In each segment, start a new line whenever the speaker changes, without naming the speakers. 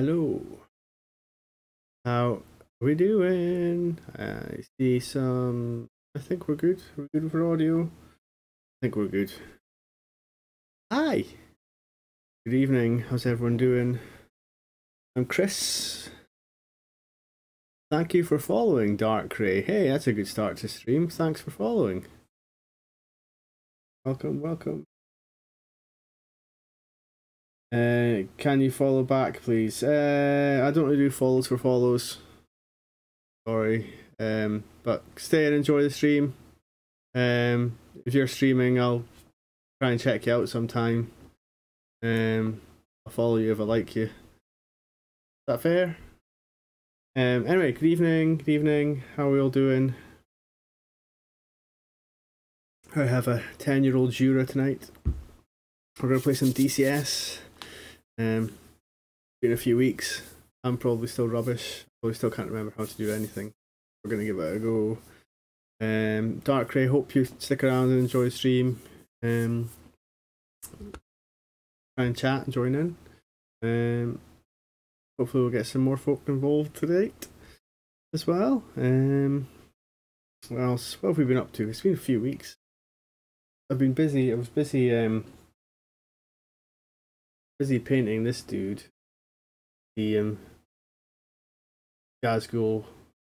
Hello. How are we doing? I see some. I think we're good. We're good for audio. I think we're good. Hi. Good evening. How's everyone doing? I'm Chris. Thank you for following Dark Ray. Hey, that's a good start to stream. Thanks for following. Welcome, welcome. Uh, can you follow back, please? Uh, I don't really do follows for follows. Sorry. Um, but stay and enjoy the stream. Um, if you're streaming, I'll try and check you out sometime. Um, I'll follow you if I like you. Is that fair? Um, anyway, good evening, good evening. How are we all doing? I have a 10 year old Jura tonight. We're going to play some DCS. Um, been a few weeks. I'm probably still rubbish. Probably still can't remember how to do anything. We're to give it a go. Um, Dark Ray, hope you stick around and enjoy the stream. Um, try and chat and join in. Um, hopefully we'll get some more folk involved tonight as well. Um, what else? What have we been up to? It's been a few weeks. I've been busy. I was busy. Um, busy painting this dude. The um, Glasgow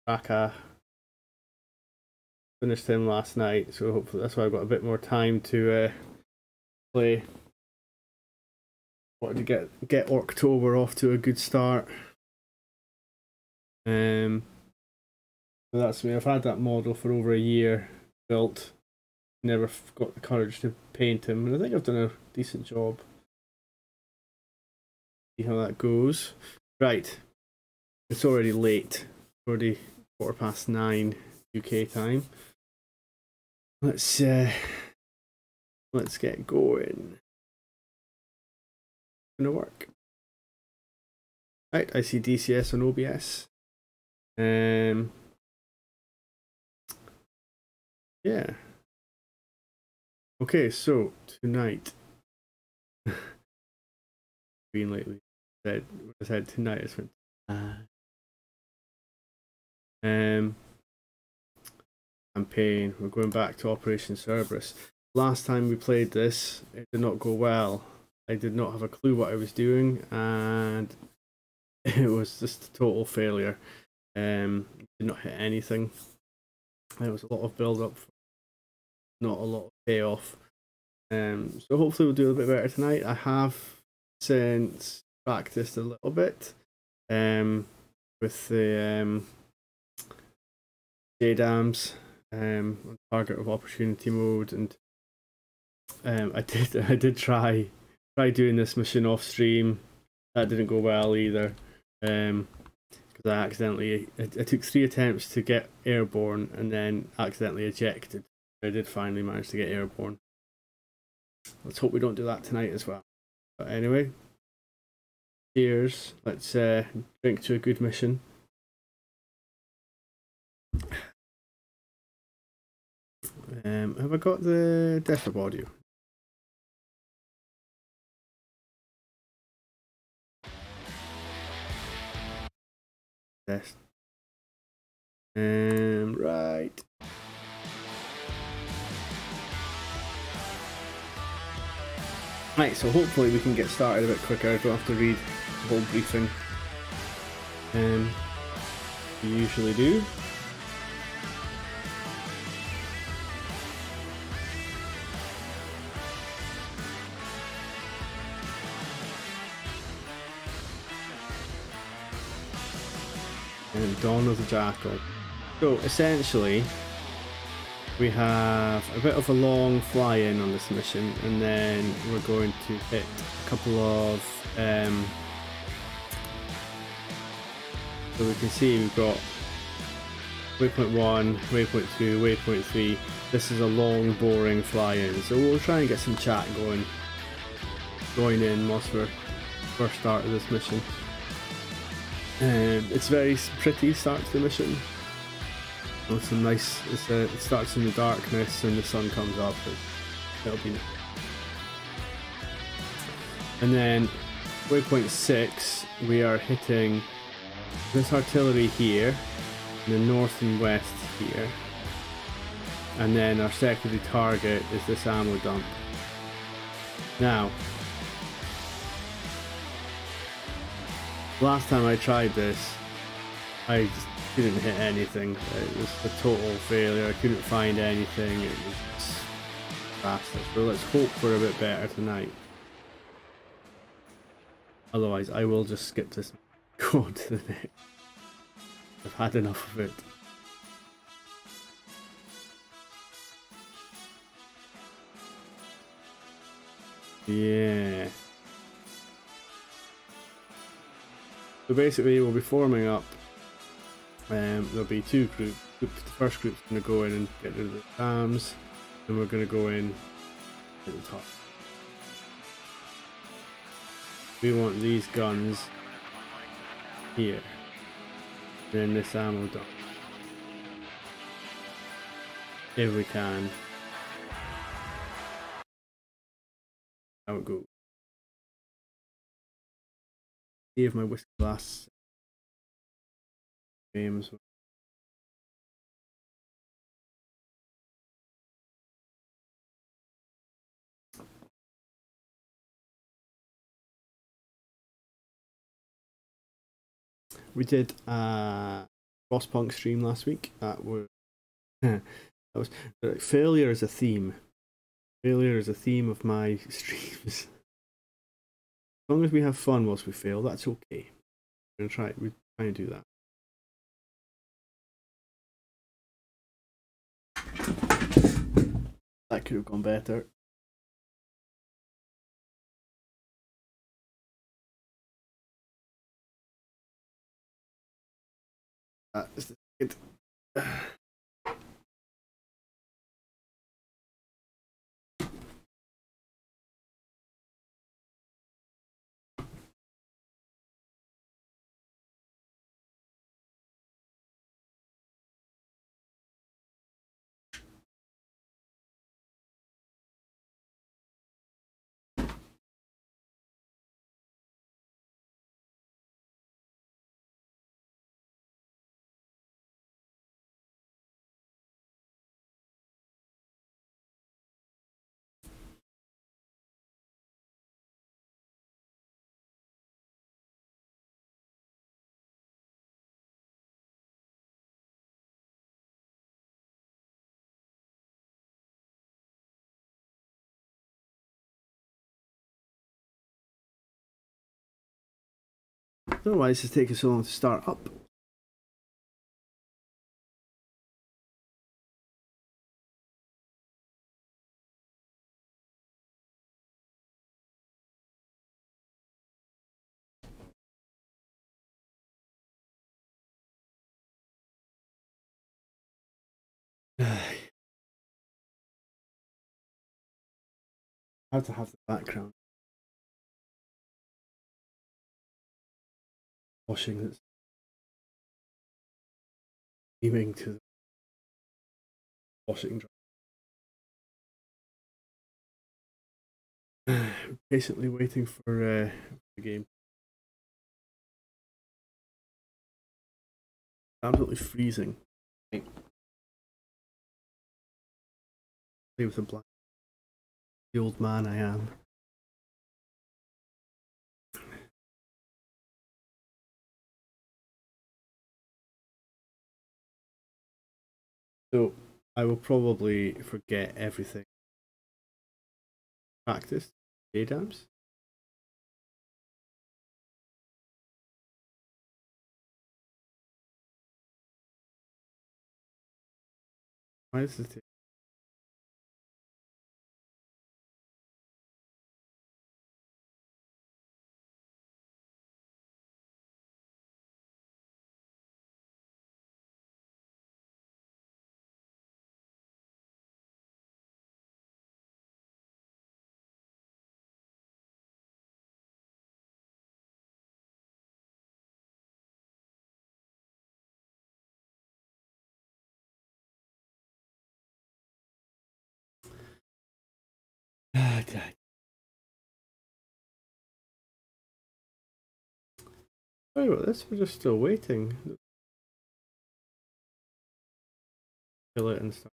Raka. Finished him last night, so hopefully that's why I've got a bit more time to uh, play. Wanted to get get October off to a good start. Um, so that's me. I've had that model for over a year built never got the courage to paint him, and I think I've done a decent job. See how that goes. Right, it's already late, already quarter past nine UK time. Let's uh, let's get going. Gonna work. Right, I see DCS on OBS. Um, yeah. Okay, so tonight, been lately said I said tonight is uh, um campaign. We're going back to Operation Cerberus. Last time we played this, it did not go well. I did not have a clue what I was doing, and it was just a total failure. Um, did not hit anything. There was a lot of build up, not a lot of payoff. Um, so hopefully we'll do a bit better tonight. I have since practiced a little bit um, with the um, JDAMs um, on target of opportunity mode, and um, I did I did try try doing this mission off stream. That didn't go well either. Um, because I accidentally I, I took three attempts to get airborne and then accidentally ejected. I did finally manage to get airborne. Let's hope we don't do that tonight as well. But anyway, cheers. Let's uh, drink to a good mission. Um, have I got the death of audio? Test. Um, right. Right, so hopefully we can get started a bit quicker. I don't have to read whole briefing. Um, we usually do. And Dawn of the Jackal. So essentially, we have a bit of a long fly in on this mission and then we're going to hit a couple of um, so we can see we've got waypoint 1, waypoint 2, waypoint 3 this is a long boring fly in so we'll try and get some chat going going in whilst we're first start of this mission um, it's very pretty start to the mission with some nice, uh, it starts in the darkness and the sun comes up. It, it'll be. nice. And then waypoint 6, we are hitting this artillery here, the north and west here. And then our secondary target is this ammo dump. Now, last time I tried this, I just didn't hit anything. It was a total failure. I couldn't find anything. It was faster. So let's hope for a bit better tonight. Otherwise, I will just skip this. Go on to the next. I've had enough of it. Yeah. So basically, we'll be forming up. Um, there'll be two groups. The first group's going to go in and get rid of the dams, and we're going to go in at the top. We want these guns here. And this ammo dump. If we can. How it goes. See if my whiskey glass games we did a punk stream last week. That was that was failure is a theme. Failure is a theme of my streams. As long as we have fun whilst we fail, that's okay. We're gonna try. We try and do that. That could have gone better. Uh, it, I don't know why this is taking so long to start up. How to have the background. Washing that's aiming to the washing dry. Patiently waiting for uh, the game. Absolutely freezing. Play with a black. The old man I am. So I will probably forget everything. Practice JDAMs. Why is it? Oh, God. Sorry about this, we're just still waiting. Kill it and stuff.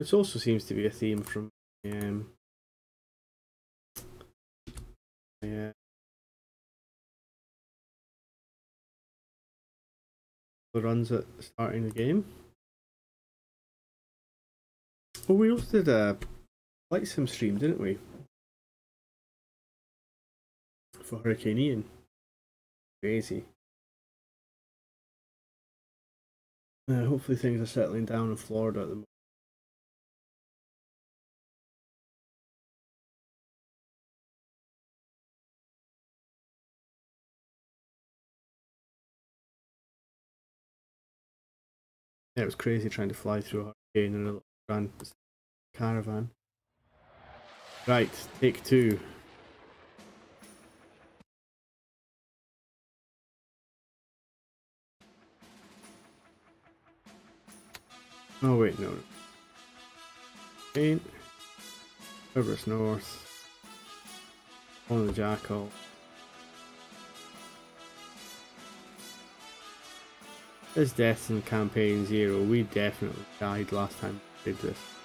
This also seems to be a theme from um, yeah. runs at starting the game. Well, we also did a flight sim stream, didn't we? For Hurricane Ian. Crazy. Uh, hopefully things are settling down in Florida at the moment. Yeah, it was crazy trying to fly through a hurricane in a little caravan. Right, take two. Oh wait, no. Paint. Everest North. On the Jackal. This death in campaign zero, we definitely died last time we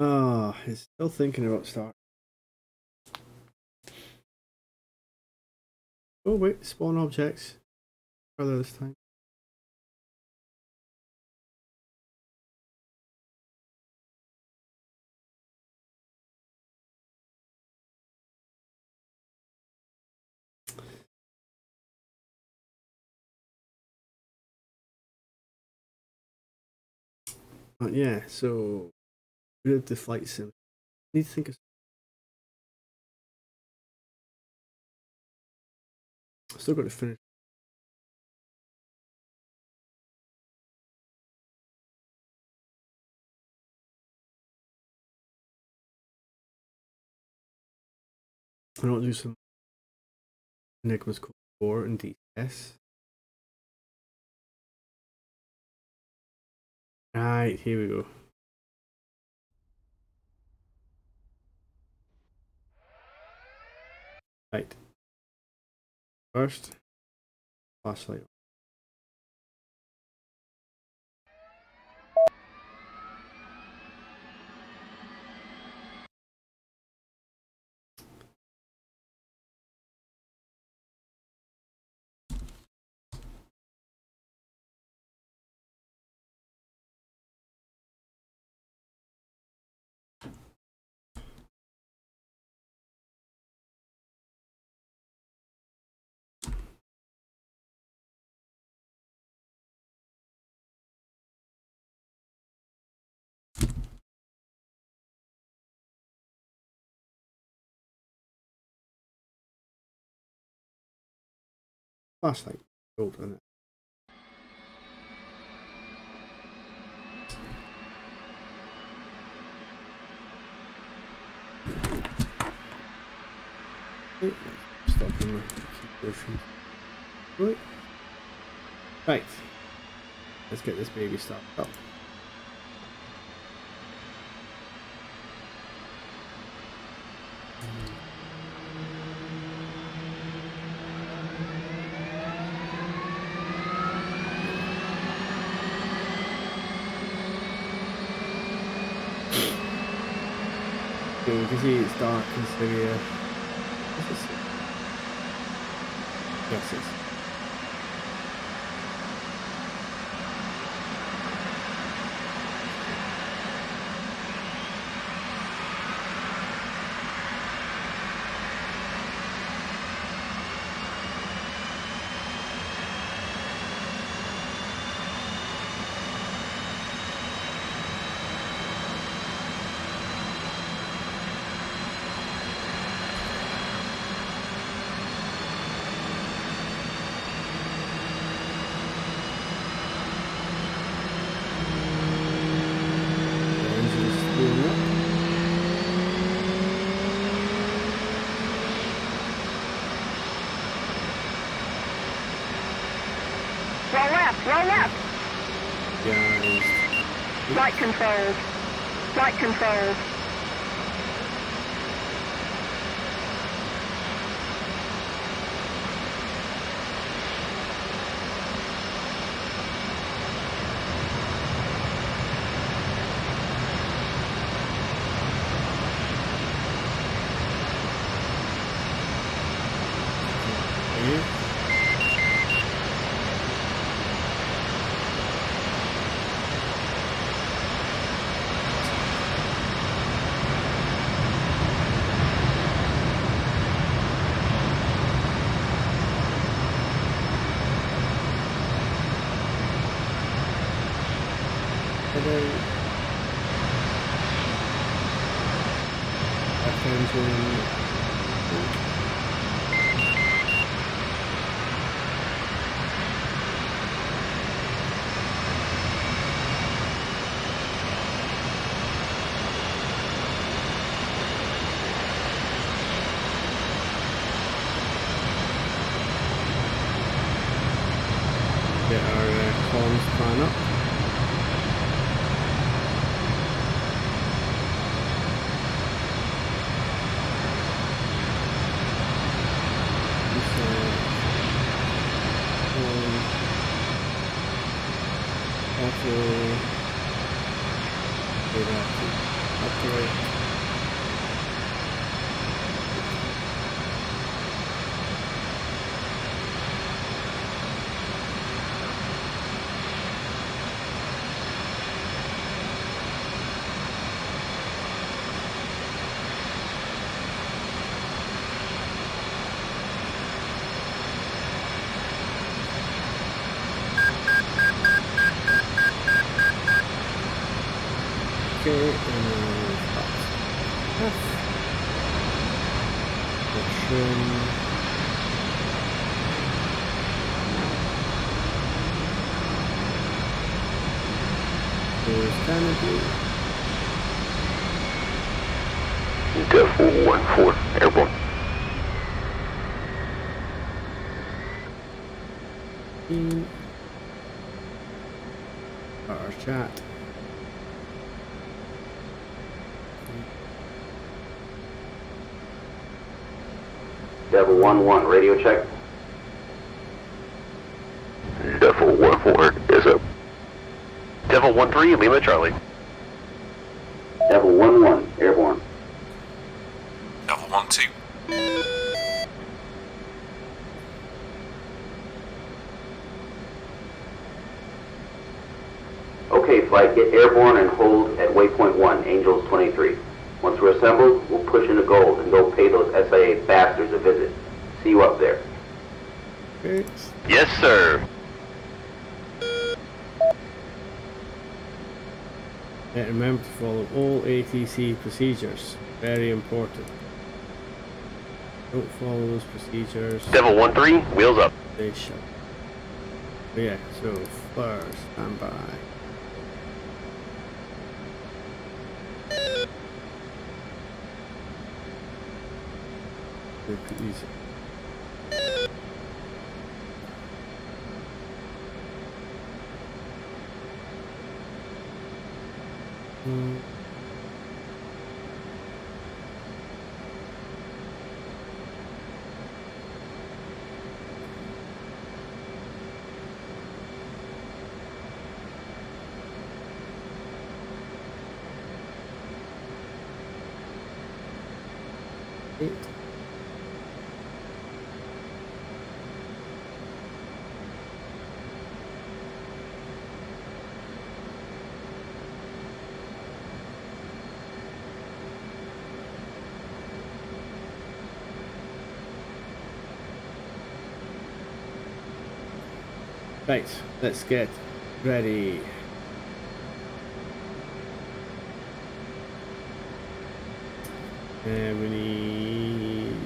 this. Oh, he's still thinking about start. Oh wait, spawn objects. Further this time. Uh, yeah, so we did the flight sim. need to think of. I Still got to finish. I don't do some Enigma's Cold War and DS. Right, here we go. Right. First, flashlight. Flashlight gold on it. Stop in the Right. Right. Let's get this baby started up. Oh. You can see it's dark and severe. Yes,
it's. Controls.
Devil-1-1, radio check.
Devil-1-4 is up. Devil-1-3, Lima Charlie.
Devil-1-1, airborne.
Devil-1-2.
Okay, flight, get airborne and hold at waypoint 1, Angels 23. Once we're assembled, we'll push into gold and go pay those SIA bastards a visit. See you up there.
Okay.
Yes, sir.
And remember to follow all ATC procedures. Very important. Don't follow those procedures.
Devil 13, wheels up.
They shall. But yeah, so first, stand by. Super easy. Hmm. Right, let's get ready. And we need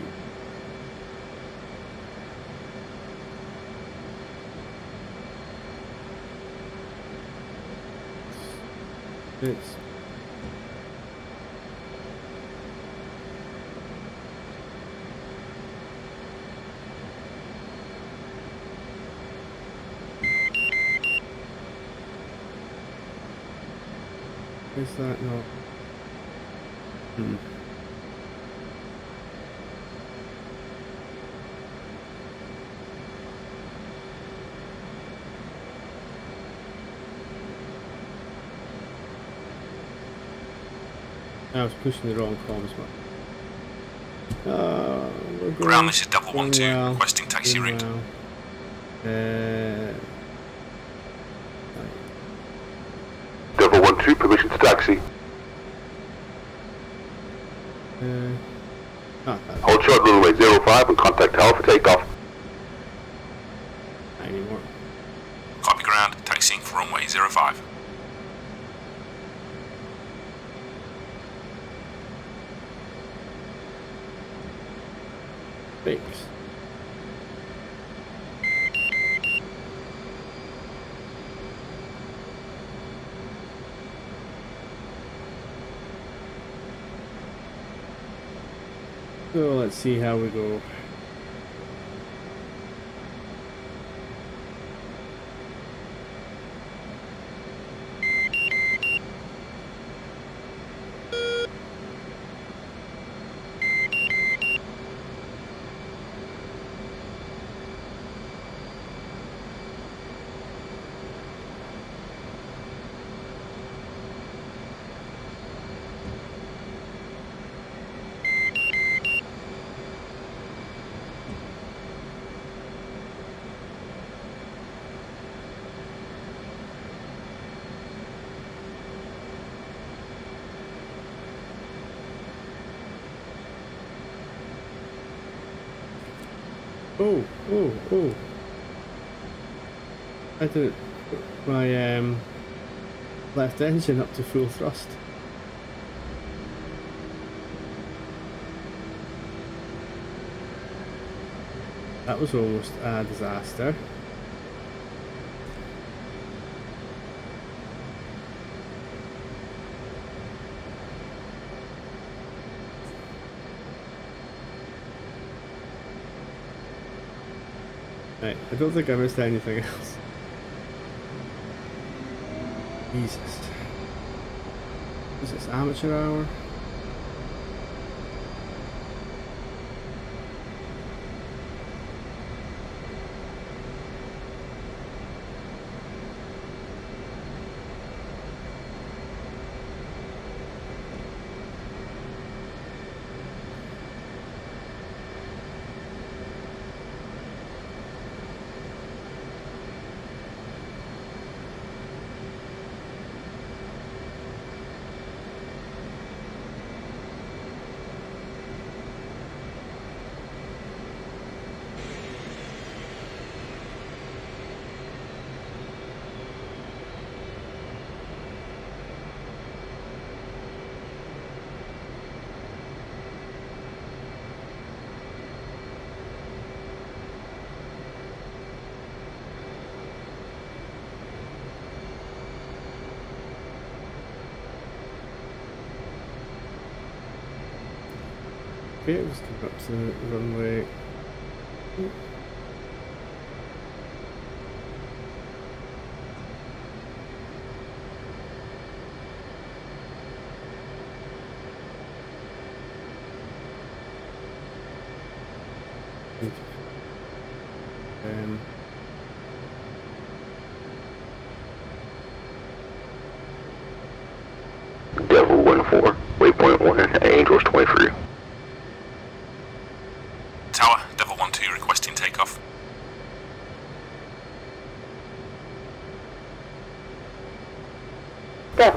Is that not? Hmm. I was pushing the wrong comms button. Uh, we're going
Ground, this is
going
1 2,
well,
requesting taxi route.
well. Uh,
5 and contact Alpha Takeoff.
See how we go. Oh, oh. I put my um, left engine up to full thrust. That was almost a disaster. I don't think I missed anything else. Jesus. Is this amateur hour? Okay, just come up to the runway.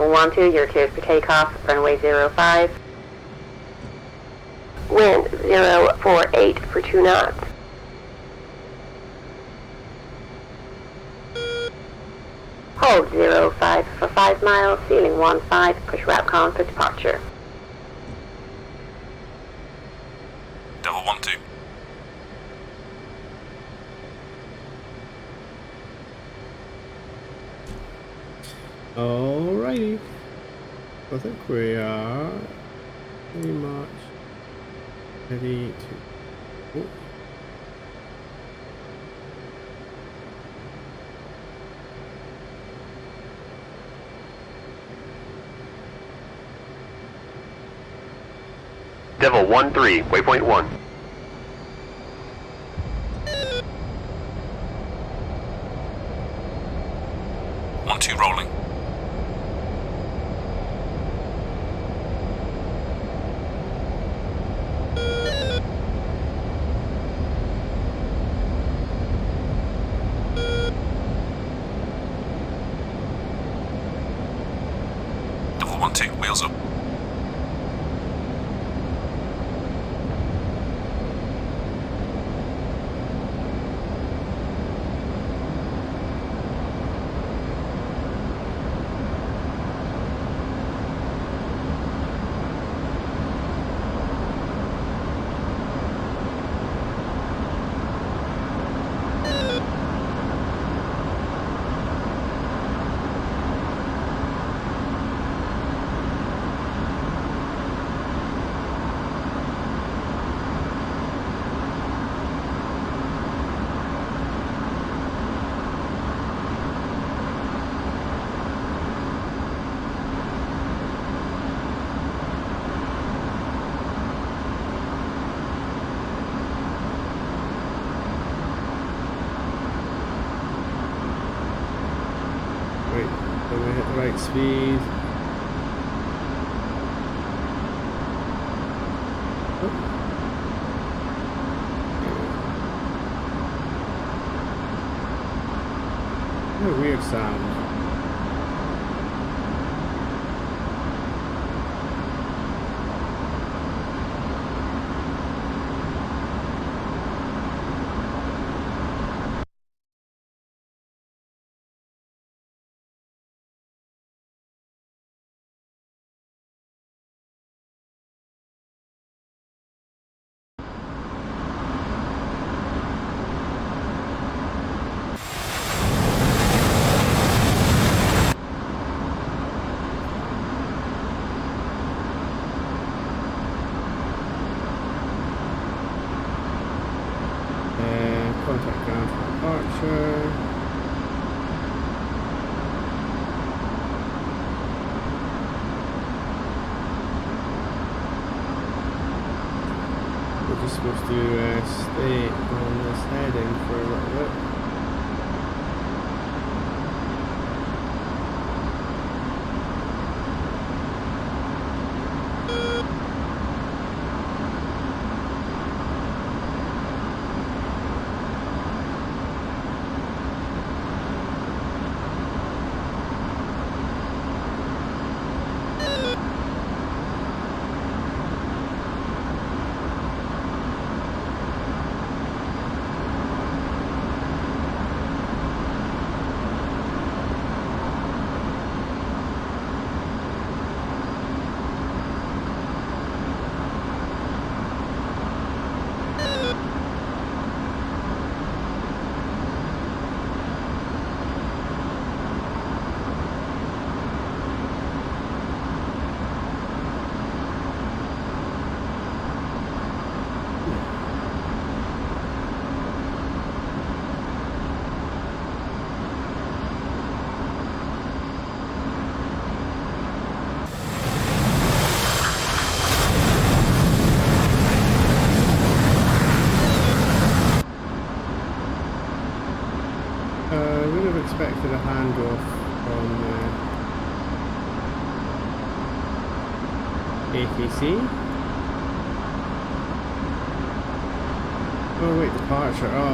112, you're cleared for takeoff, runway 05. Wind 048 for 2 knots. Hold 05 for 5 miles, ceiling 15, push RAPCON for departure.
We are pretty much ready to. Oh.
Devil 1-3, waypoint 1.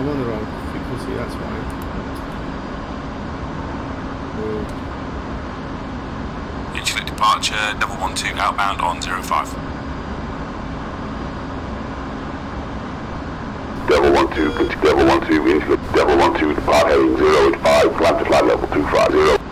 I'm on the wrong frequency, that's why. Oh,
Incirlik departure, double one two outbound on zero five.
Devil 1-2, continue Devil 1-2, into Devil 1-2, depart heading 085, climb to flight level 250. Oh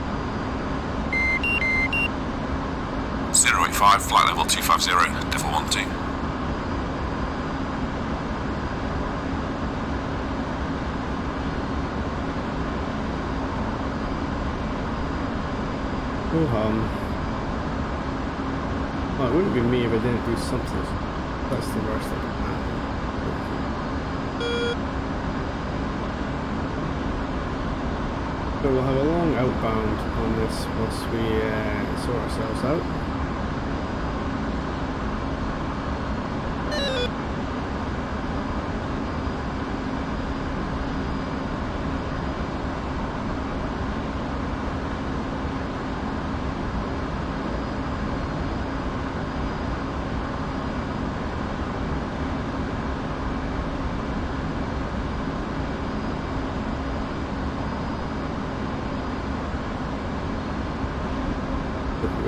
Wouldn't be me if I didn't do something. That's the worst thing. So we'll have a long outbound on this once we uh, sort ourselves out.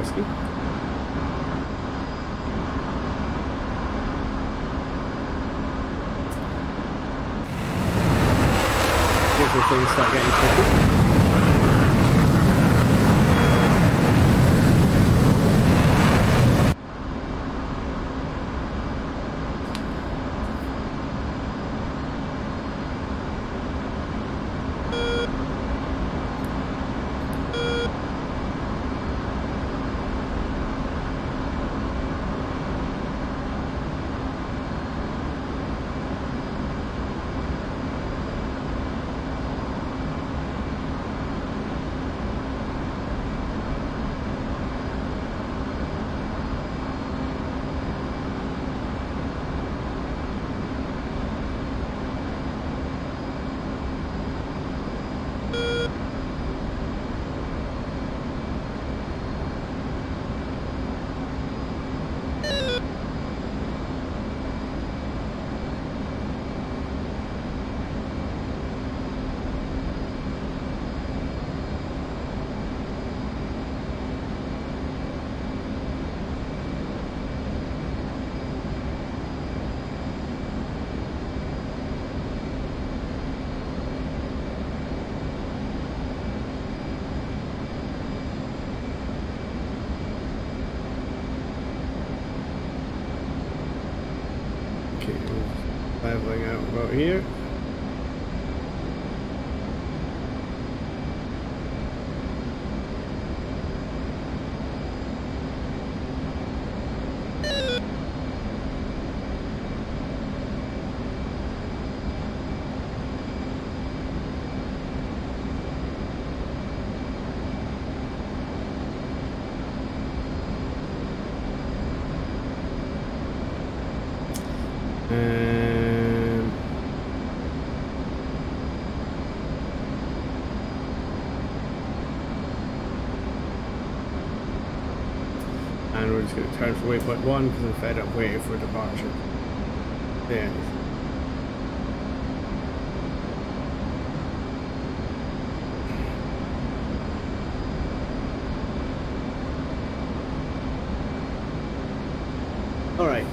whiskey. Here's where and we're just going to turn for waypoint one because I'm fed up waiting for departure. Yeah. All right.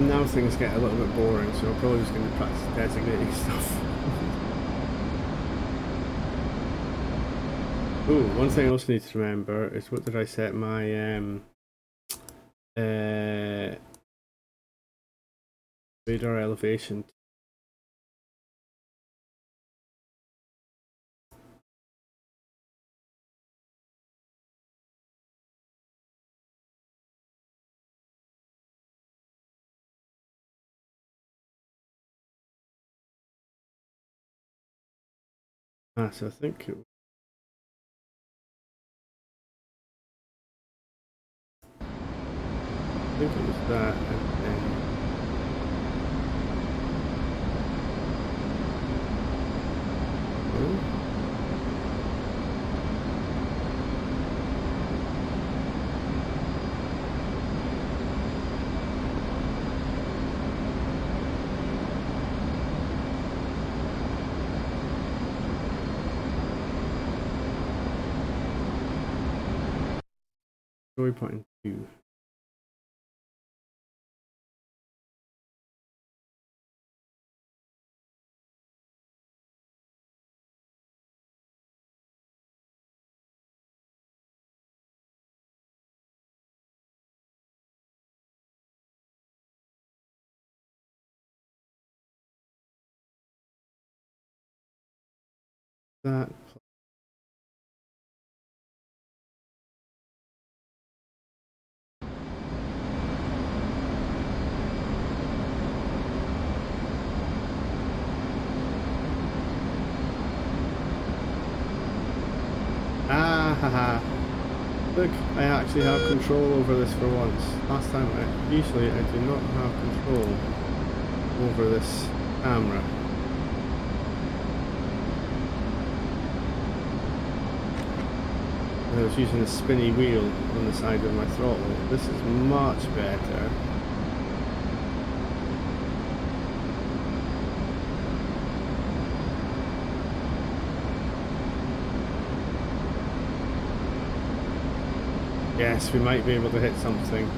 Now things get a little bit boring, so I'm probably just going to practice designating stuff. Ooh, one thing I also need to remember is what did I set my um uh radar elevation? Ah, so I think it that and? Story point two. That. Ah. Look, I actually have control over this for once. Last time, I, usually I do not have control over this camera. I was using a spinny wheel on the side of my throttle. This is much better. Yes, we might be able to hit something.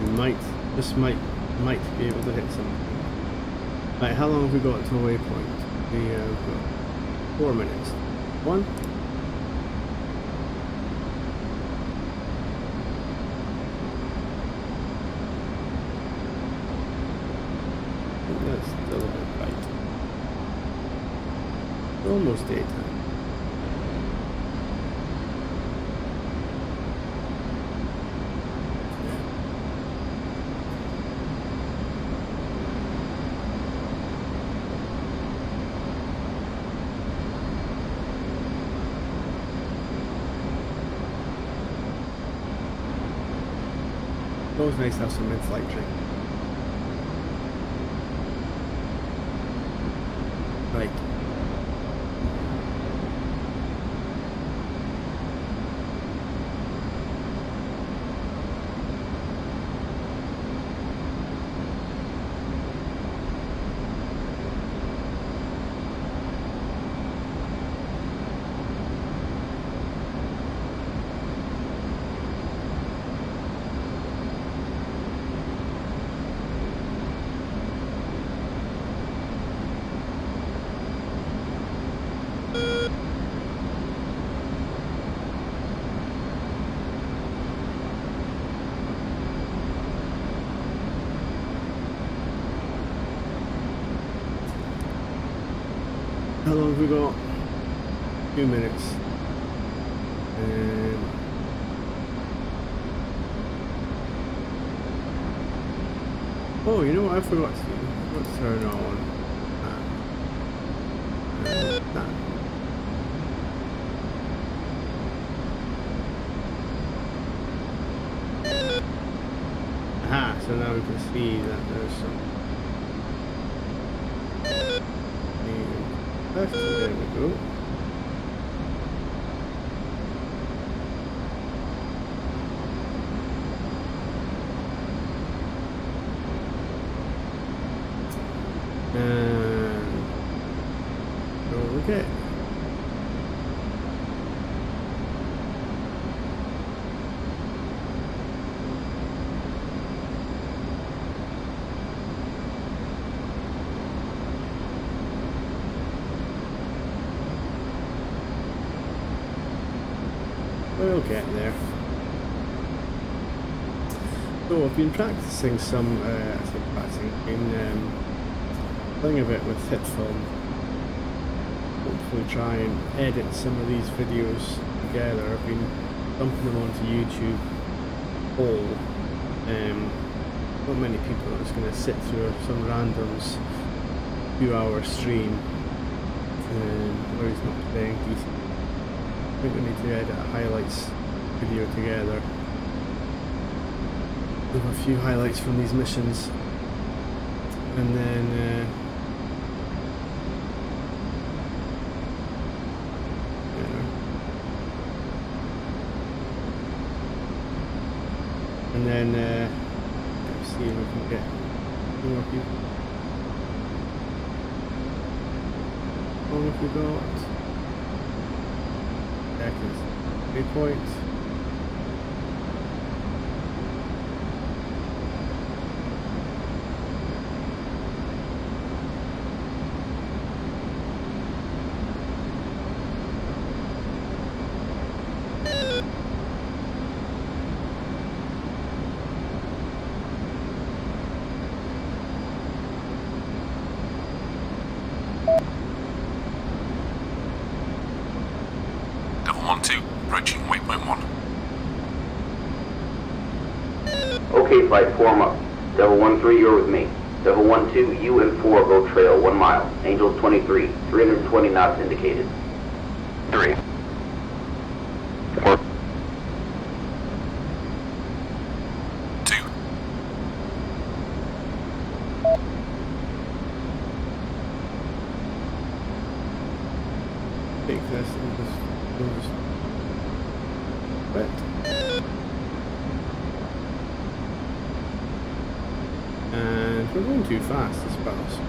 We might, this might, might be able to hit something. Right, how long have we got to waypoint? We have uh, got four minutes. One. That's a bit bright. Almost daytime. Always nice to have some mid-flight drink. Right. How long have we got? A few minutes. Um, oh, you know what I forgot to? Let's turn on. And that. Aha, so now we can see that there's some there we go. And so we get. We'll get there. So I've been practicing some, uh, I say practicing, been um, playing a bit with HitFilm. Hopefully try and edit some of these videos together. I've been dumping them onto YouTube all. Um, not many people are just going to sit through some random's few hour stream um, where he's not playing decent. I think we need to edit a highlights video together. With a few highlights from these missions. And then uh. And then uh, see if we can get more people. How long have we got? Three points.
2, approaching waypoint 1.
Flight, form up. Devil 1-3, you're with me. Devil 1-2, you and 4 go trail 1 mile. Angels 23, 320 knots indicated.
3. 4.
2,
Take this and just, we'll just quit. And we're going too fast, I suppose.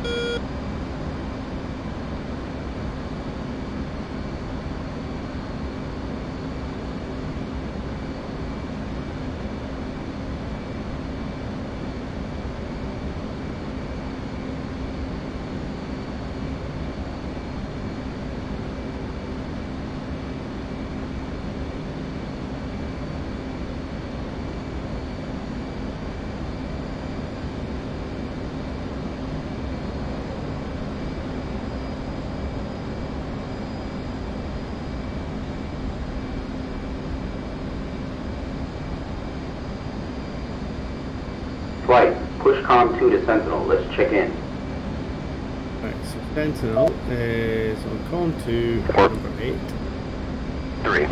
Flight, push com 2 to Sentinel. Let's check in.
Right, so Sentinel is on com 2,
Four.
number 8.
3.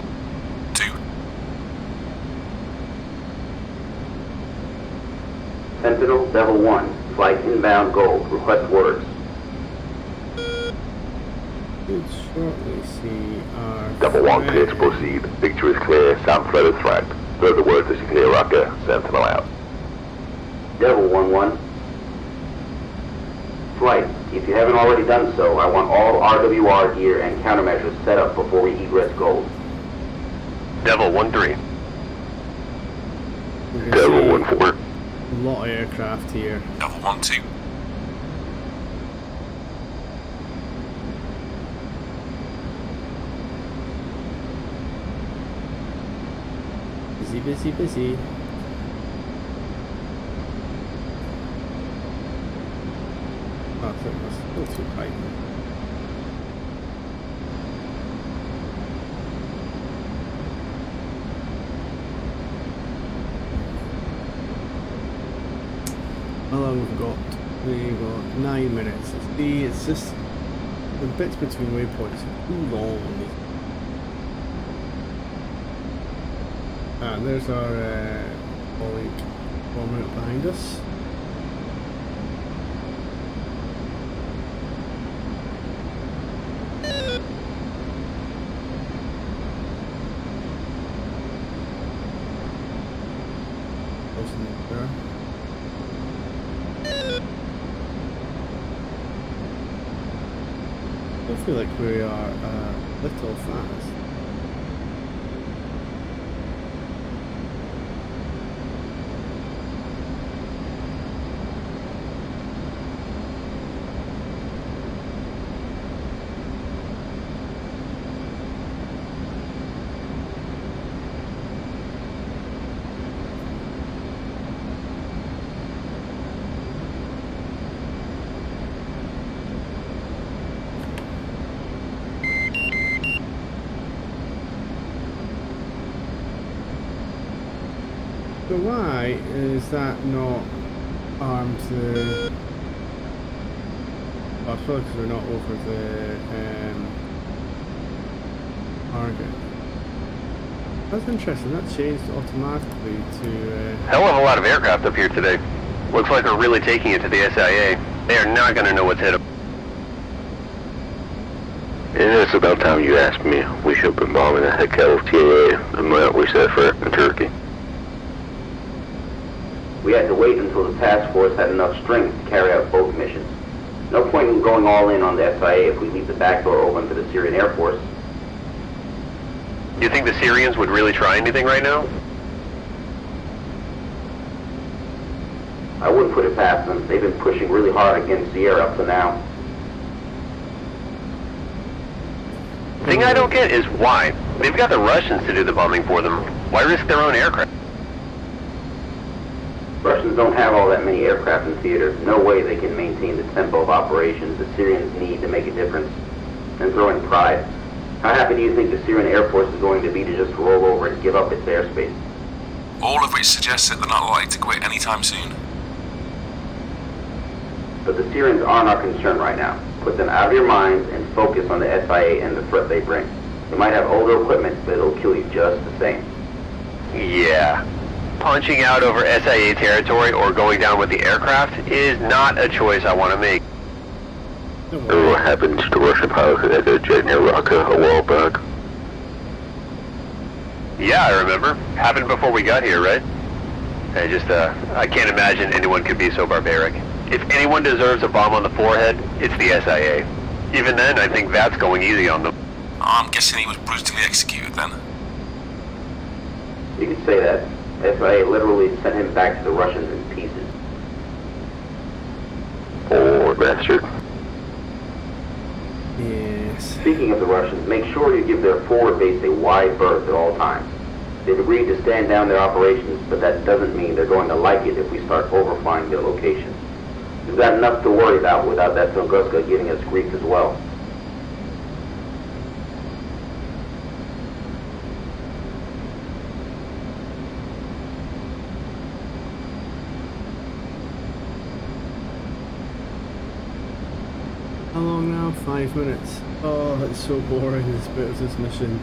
2,
Sentinel, Devil 1, flight inbound gold. Request words.
Should shortly see our
Double 1, clear to proceed. Picture is clear. Sound threat is threat. Further words as you clear Rocker. Sentinel out.
Devil 1-1. Flight, if you haven't already done so, I want all RWR gear and countermeasures set up before we egress gold.
Devil 1-3.
We're gonna
Devil
see
1-4.
A lot of aircraft here.
Devil 1, 2,
Busy, busy, busy. That's still too tight. How long have we got? We've got nine minutes. See, it's just the bits between waypoints are too long. And there's our uh, colleague one minute behind us. Closing the door. I feel like we are uh, a little fast. So why is that not armed to... Oh, I feel like they're not over the um, target. That's interesting, that changed automatically to... Uh,
Hell of a lot of aircraft up here today. Looks like they're really taking it to the SIA. They are not going to know what's hit them.
And it's about time you asked me. We should have been bombing the heck out of TAA the amount we set for in Turkey.
We had to wait until the task force had enough strength to carry out both missions. No point in going all in on the SIA if we leave the back door open to the Syrian Air Force.
Do You think the Syrians would really try anything right now?
I wouldn't put it past them. They've been pushing really hard against the air up to now.
The Thing I don't get is why. They've got the Russians to do the bombing for them. Why risk their own aircraft?
Don't have all that many aircraft in theater. No way they can maintain the tempo of operations the Syrians need to make a difference. And throw in pride. How happy do you think the Syrian Air Force is going to be to just roll over and give up its airspace?
All of which suggests that they're not likely to quit anytime soon.
But the Syrians aren't our concern right now. Put them out of your minds and focus on the SIA and the threat they bring. They might have older equipment, but it'll kill you just the same.
Yeah. Punching out over SIA territory or going down with the aircraft is not a choice I want to make.
Don't
what happened to the Russian pilot who had that jet near Raqqa a while back?
Yeah, I remember. Happened before we got here, right? I just, uh, I can't imagine anyone could be so barbaric. If anyone deserves a bomb on the forehead, it's the SIA. Even then, I think that's going easy on them.
I'm guessing he was brutally executed then.
You can say that. SIA literally sent him back to the Russians in pieces.
Poor bastard.
Yes.
Speaking of the Russians, make sure you give their forward base a wide berth at all times. They've agreed to stand down their operations, but that doesn't mean they're going to like it if we start overflying their locations. We've got enough to worry about without that Tunguska giving us grief as well.
How long now? Five minutes. Oh, that's so boring, this bit of this mission.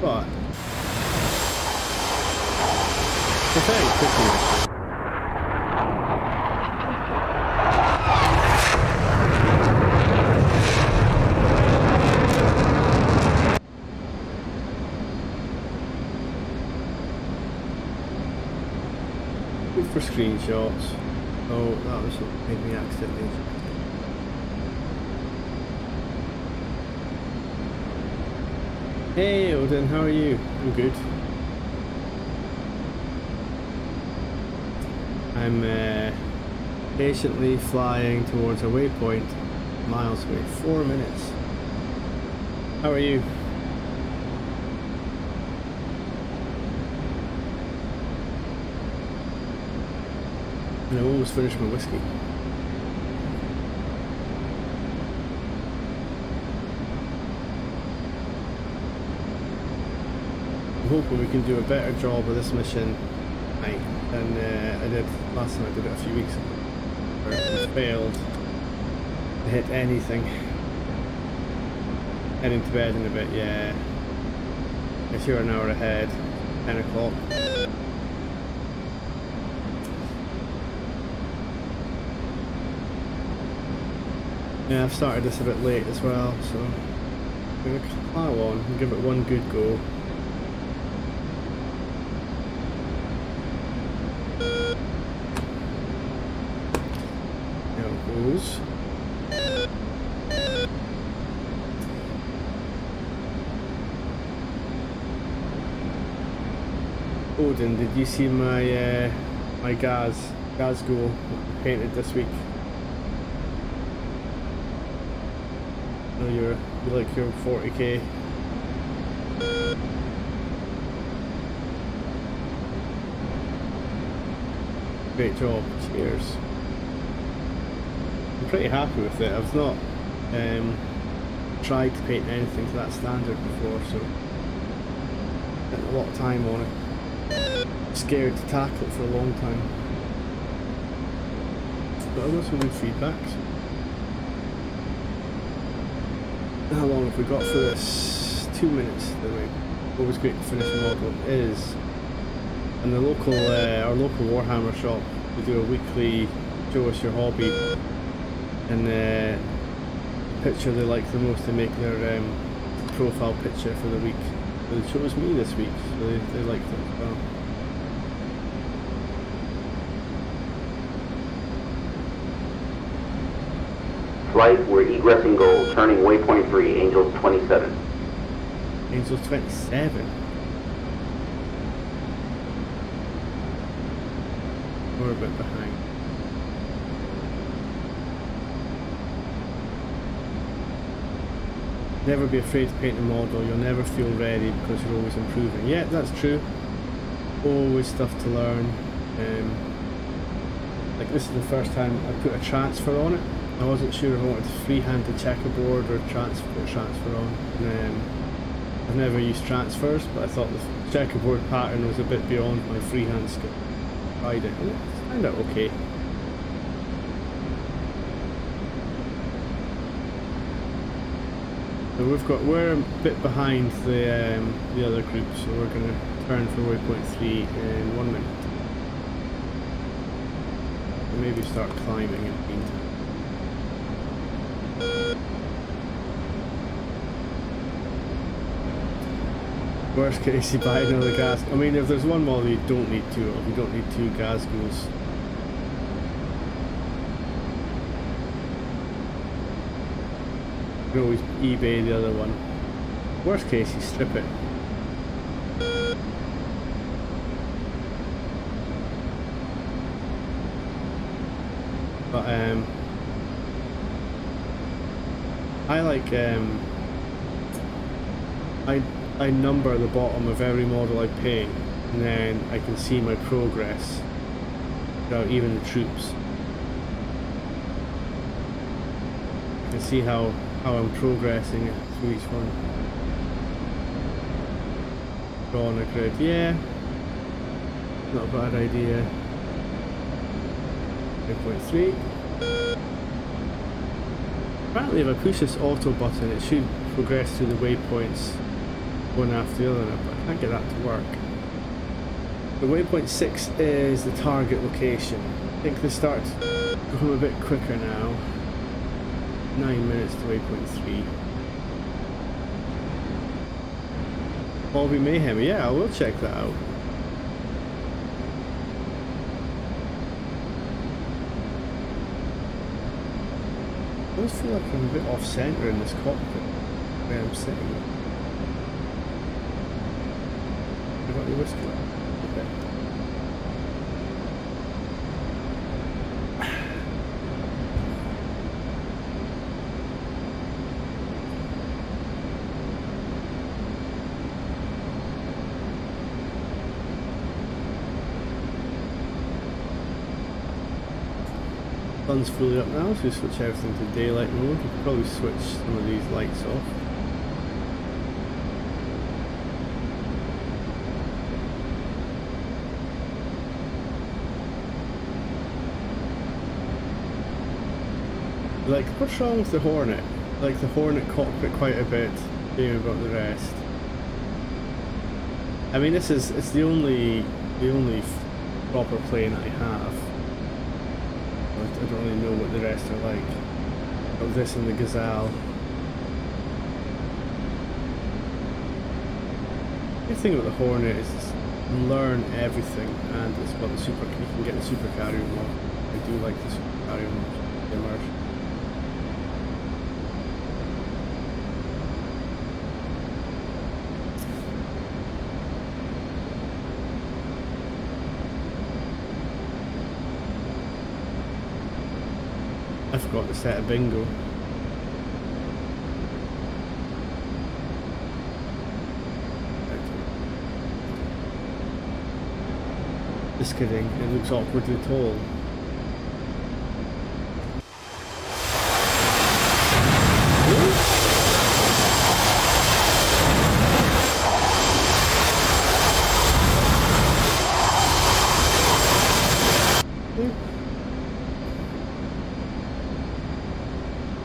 But it's a very quick mission. Good screenshots. Oh, that was made me accidentally. Hey Odin, how are you? I'm good. I'm uh, patiently flying towards a waypoint miles away. Four minutes. How are you? And I almost finished my whiskey. I'm hoping we can do a better job of this mission than uh, I did last time I did it a few weeks ago. Where we failed to hit anything. Heading to bed in a bit, yeah. Guess you're an hour ahead. 10 o'clock. Yeah, I've started this a bit late as well, so I'm going to plow on and give it one good go. There it goes. Odin, did you see my uh, my gas gas goal painted this week? No, you're you like your 40k. Great job. Cheers. I'm pretty happy with it. I've not um, tried to paint anything to that standard before, so spent a lot of time on it. Scared to tackle it for a long time. But I got some good feedback. so- How long have we got for this? Two minutes. The way always great to finish a model is And the local, uh, our local Warhammer shop, we do a weekly show us your hobby. And uh, the picture they like the most, they make their um, profile picture for the week. They chose me this week, so they, they liked it well.
We're egressing goal, turning waypoint 3, Angels 27.
Angels 27. We're a bit behind. Never be afraid to paint a model, you'll never feel ready because you're always improving. Yeah, that's true. Always stuff to learn. Um, like this is the first time I put a transfer on it. I wasn't sure if I wanted to freehand the checkerboard or transfer, transfer on. And, um, I've never used transfers, but I thought the checkerboard pattern was a bit beyond my freehand skill. Tried it, and it turned out okay. So we've got we're a bit behind the um, the other group, so we're going to turn for waypoint three in one minute. Maybe start climbing in the meantime. Worst case, you buy another gas. I mean, if there's one model you don't need two of, you don't need two gas goals. You can always eBay the other one. Worst case, you strip it. But um, I like um, I I number the bottom of every model I paint, and then I can see my progress. Without even the troops. I can see how how I'm progressing through each one. Draw on a grid, yeah. Not a bad idea. 3.3. Apparently if I push this auto button it should progress through the waypoints one after the other but I can't get that to work. The waypoint 6 is the target location. I think they start going a bit quicker now. 9 minutes to waypoint 3. Bobby Mayhem, yeah, I will check that out. I always feel like I'm a bit off centre in this cockpit where I'm sitting. Okay. Sun's fully up now, so we switch everything to daylight mode. We could probably switch some of these lights off. Like, what's wrong with the Hornet? Like, the Hornet cockpit quite a bit, being about the rest. I mean, this is, it's the only, the only proper plane I have. I don't really know what the rest are like. Got this and the Gazelle. The thing about the Hornet is learn everything, and it's got the super. You can get the super mod. I do like the super carrier. The immersion. I forgot to set a bingo. Just kidding, it looks awkwardly tall.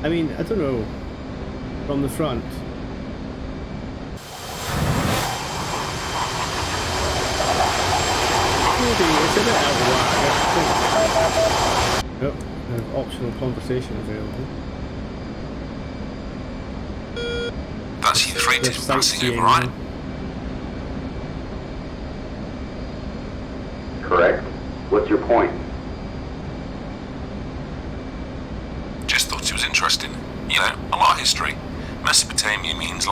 I mean, I don't know. From the front. maybe it's a bit out of whack. I think. Oh, optional conversation available.
That's your freight is passing over, right?
now.
Correct. What's your point?
Just thought it was interesting. You know, a lot of history. Mesopotamia means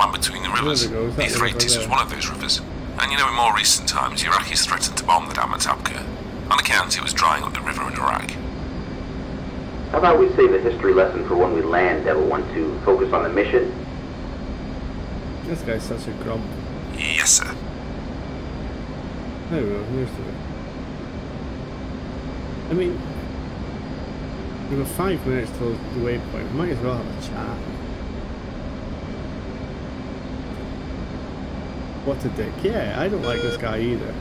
land between the rivers.
we go, is that the
Euphrates was one of those rivers. And you know, in more recent times, the Iraqis threatened to bomb the dam at Tabqa. On account it was drying up the river in Iraq.
How about we save a history lesson for when we land Devil 1-2? Focus on the mission?
This guy's such a grump.
Yes, sir.
There we go, here's the I mean, we've got five minutes till the waypoint. We might as well have a chat. What a dick. Yeah, I don't like this guy either.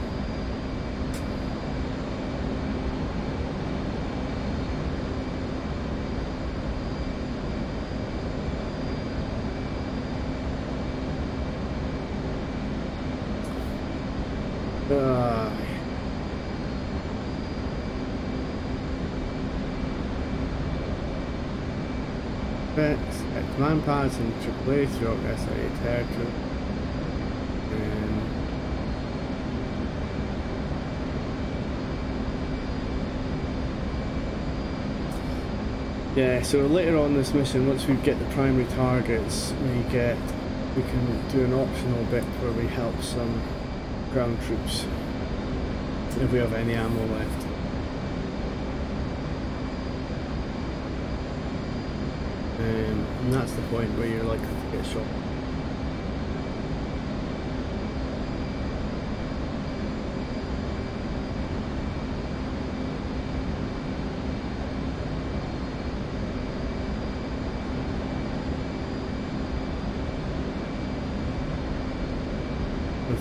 Vets at command pads and AAA throughout SIA territory. And yeah, so later on this mission, once we get the primary targets, we get we can do an optional bit where we help some ground troops if we have any ammo left. Um, and that's the point where you're likely to get shot.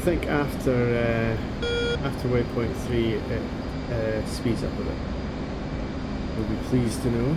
Think after uh, after waypoint three, it uh, speeds up a bit. You'll be pleased to know.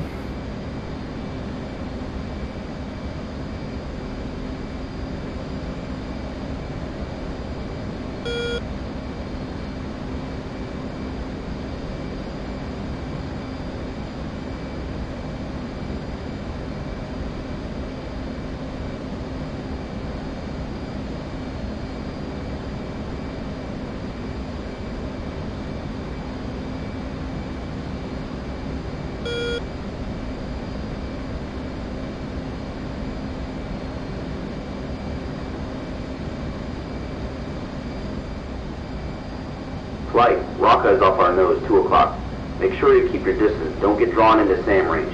Flight, Off 2 o'clock. Make sure you keep your distance. Don't get drawn into SAM range.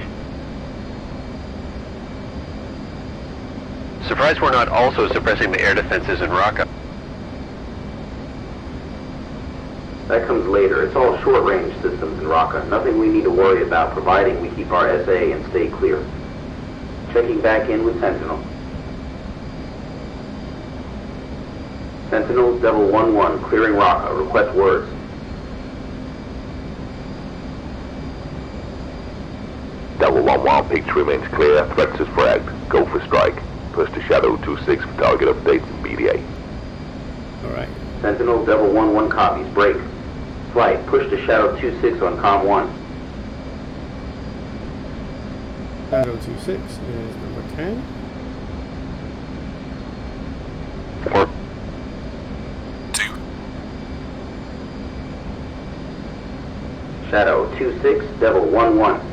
Surprised we're not also suppressing the air defenses in Raqqa.
That comes later. It's all short-range systems in Raqqa. Nothing we need to worry about, providing we keep our SA and stay clear. Checking back in with Sentinel. Sentinel, Devil 1-1, clearing Raqqa. Request words.
Double one one remains clear. Threats is fragged. Go for strike. Push to Shadow 26 for target updates and BDA.
Alright.
Sentinel, Devil 1-1 copies. Break. Flight, push to Shadow 2-6 on Com 1.
Shadow 2-6 is number 10.
Four.
Two.
Shadow 2-6, Devil 1-1.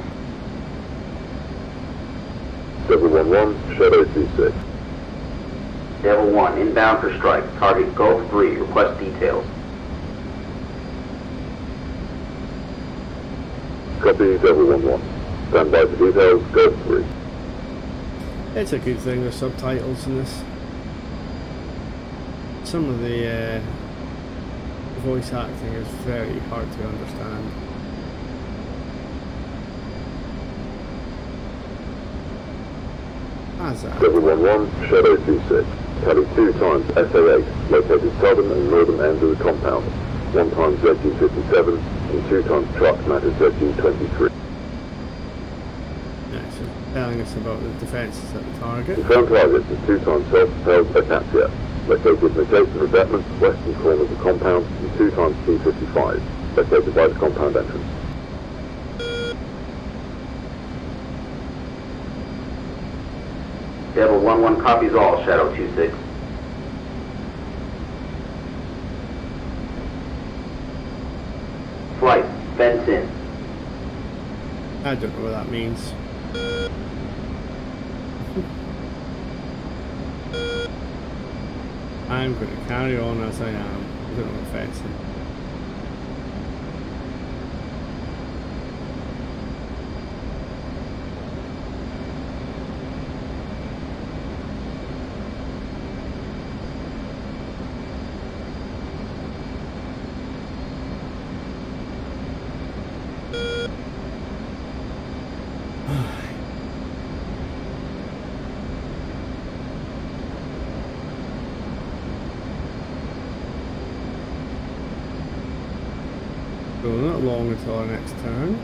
Double one one. Shadow 26.
Devil 1, inbound for strike. Target Gulf 3. Request details.
Copy Devil one one. Stand by for details. Go three.
It's a good thing there's subtitles in this. Some of the uh, voice acting is very hard to understand.
One one. Shadow 26. Tally two times SA8. Located southern and northern ends of the compound. One times ZG57 and two times truck matters ZG23.
Yeah, so telling us about the defences at the target.
Confirmed targets is two times self-propelled Acacia, located in the adjacent revetment, western corner of the compound, and two times T-55. located by the compound entrance.
Devil 1-1 copies all, Shadow 2-6. Flight, fence in.
I don't know what that means. I'm going to carry on as I am. I don't know what fencing. So not long until our next turn.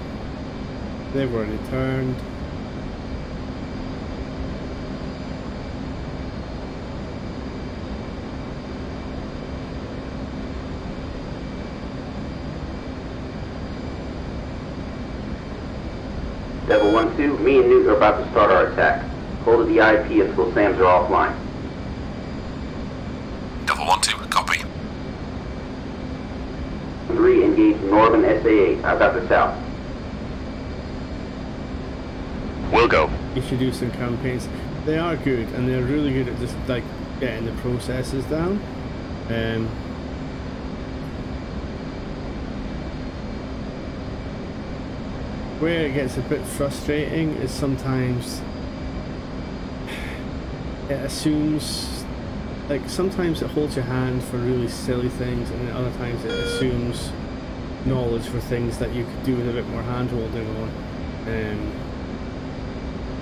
They've already turned.
Devil 1-2, me and Newt are about to start our attack. Hold the IP until SAMs are offline.
Devil 1 2, copy.
3, engage Northern SA-8, about the south.
We'll go.
You should do some campaigns. They are good and they're really good at just like getting the processes down. Um, where it gets a bit frustrating is sometimes it assumes like sometimes it holds your hand for really silly things and then other times it assumes knowledge for things that you could do with a bit more hand holding on um,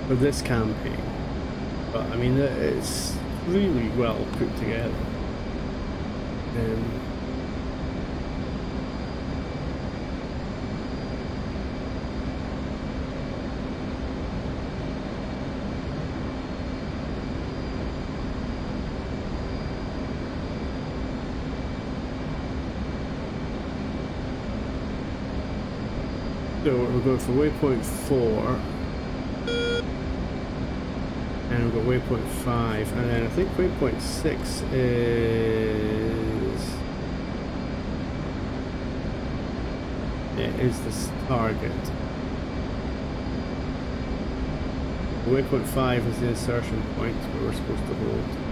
for this campaign. But I mean it's really well put together. Um, So for waypoint 4 and we've got waypoint 5 and then I think waypoint 6 is it is this target. Waypoint 5 is the insertion point where we're supposed to hold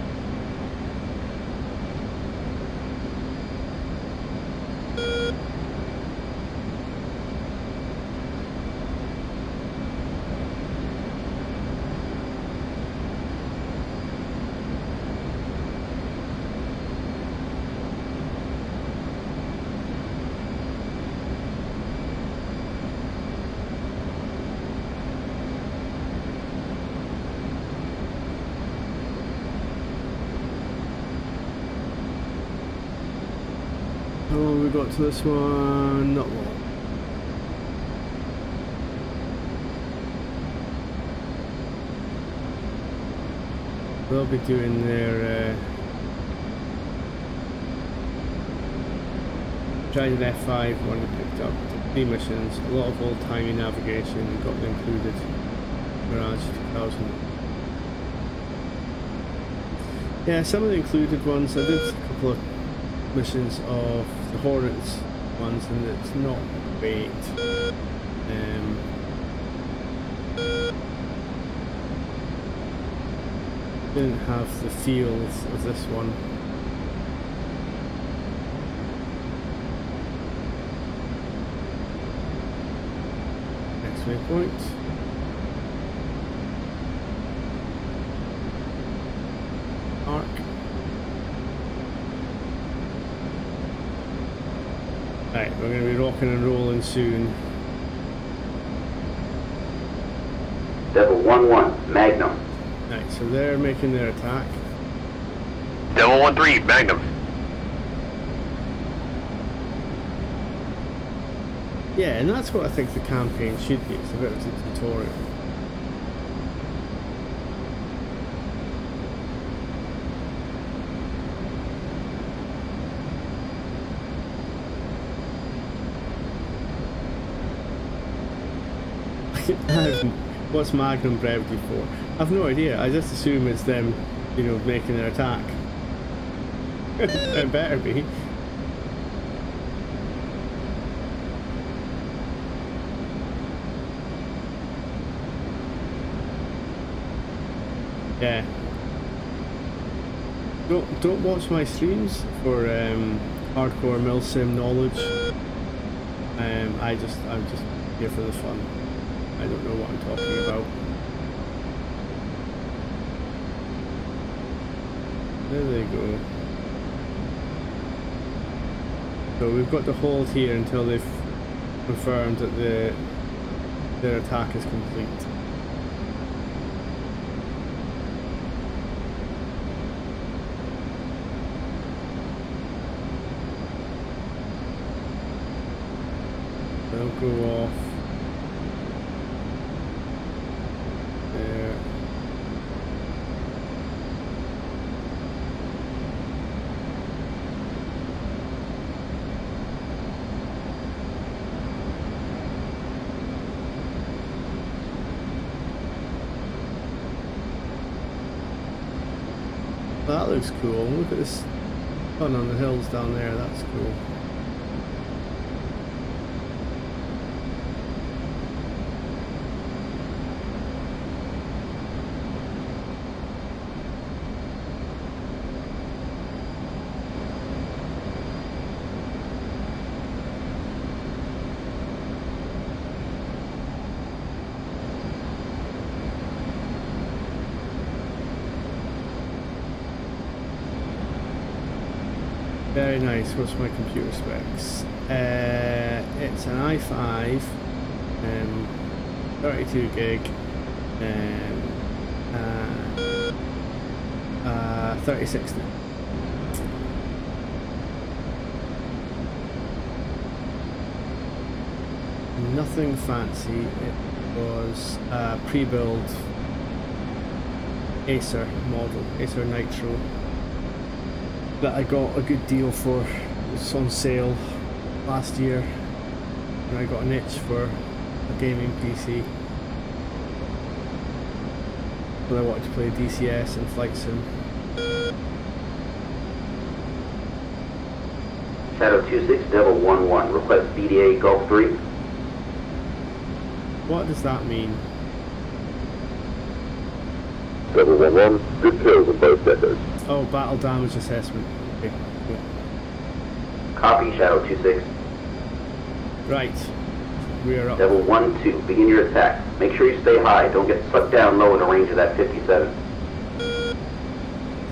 Oh, we got to this one, not long. They'll be doing their uh, Trident F5 one they picked up, three missions, a lot of old-timey navigation, got included. Mirage 2000. Yeah, some of the included ones, I did a couple of missions of the Hornets ones and it's not great. Um, didn't have the feels of this one. Next waypoint. Arc. Right, we're going to be rocking and rolling soon.
Devil 1-1, Magnum.
Right, so they're making their attack.
Devil 1-3, Magnum.
Yeah, and that's what I think the campaign should be. It's a bit of a tutorial. I've, what's Magnum brevity for? I've no idea. I just assume it's them, you know, making their attack. it better be. Yeah. Don't don't watch my streams for um, hardcore milsim knowledge. Um, I just I'm just here for the fun. I don't know what I'm talking about. There they go. So we've got to hold here until they've confirmed that the their attack is complete. They'll go off there. That looks cool. Look at this oh, sun on the hills down there. That's cool. Very nice. What's my computer specs? Uh, it's an i5, um, 32 gig, um, uh, uh, 3060. Nothing fancy. It was a pre-built Acer model, Acer Nitro that I got a good deal for. It was on sale last year and I got an itch for a gaming PC. But I wanted to play DCS and Flight Sim.
Shadow 26, Devil 1-1, request BDA Gulf 3.
What does that mean?
Double one one, good kills on both depots.
Oh, battle damage assessment. Okay, cool.
Copy, Shadow 26.
Right. We are up.
Devil 1-2, begin your attack. Make sure you stay high. Don't get sucked down low in the range of that 57.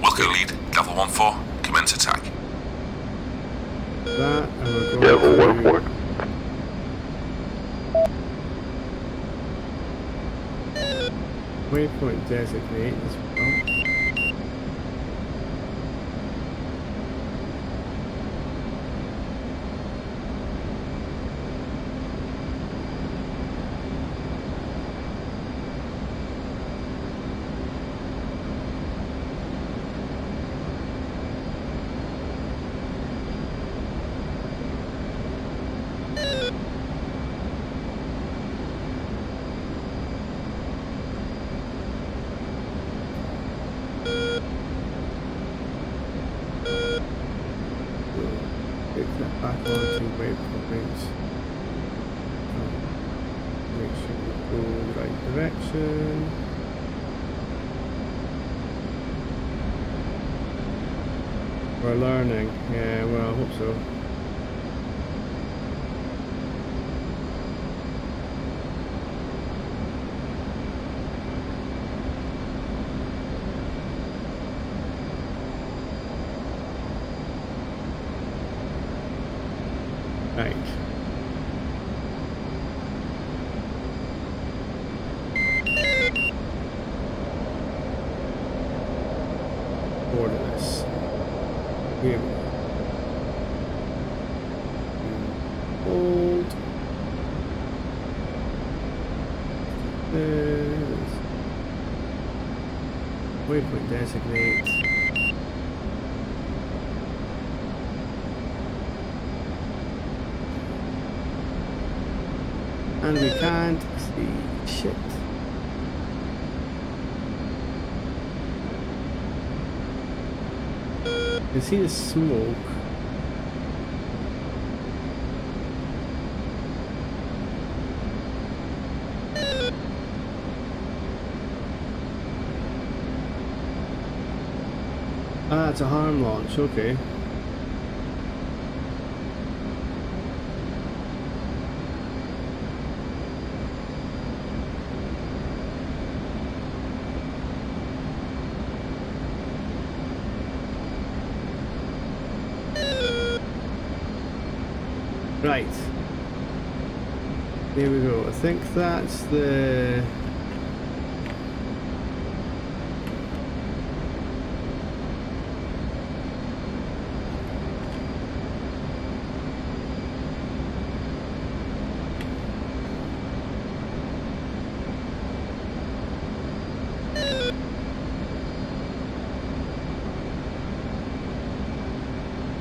Wilco lead, Devil 1-4, commence attack.
That and we're going
Devil
to-
one one.
Waypoint designate as well. Get that back onto waypoints. Um, Make sure we go in the right direction. We're learning. Yeah, well, I hope so. Right. Order this. Here we go. Hold. This. And we can't see shit. You can see the smoke. Ah, it's a HARM launch, okay. Right. Here we go. I think that's the...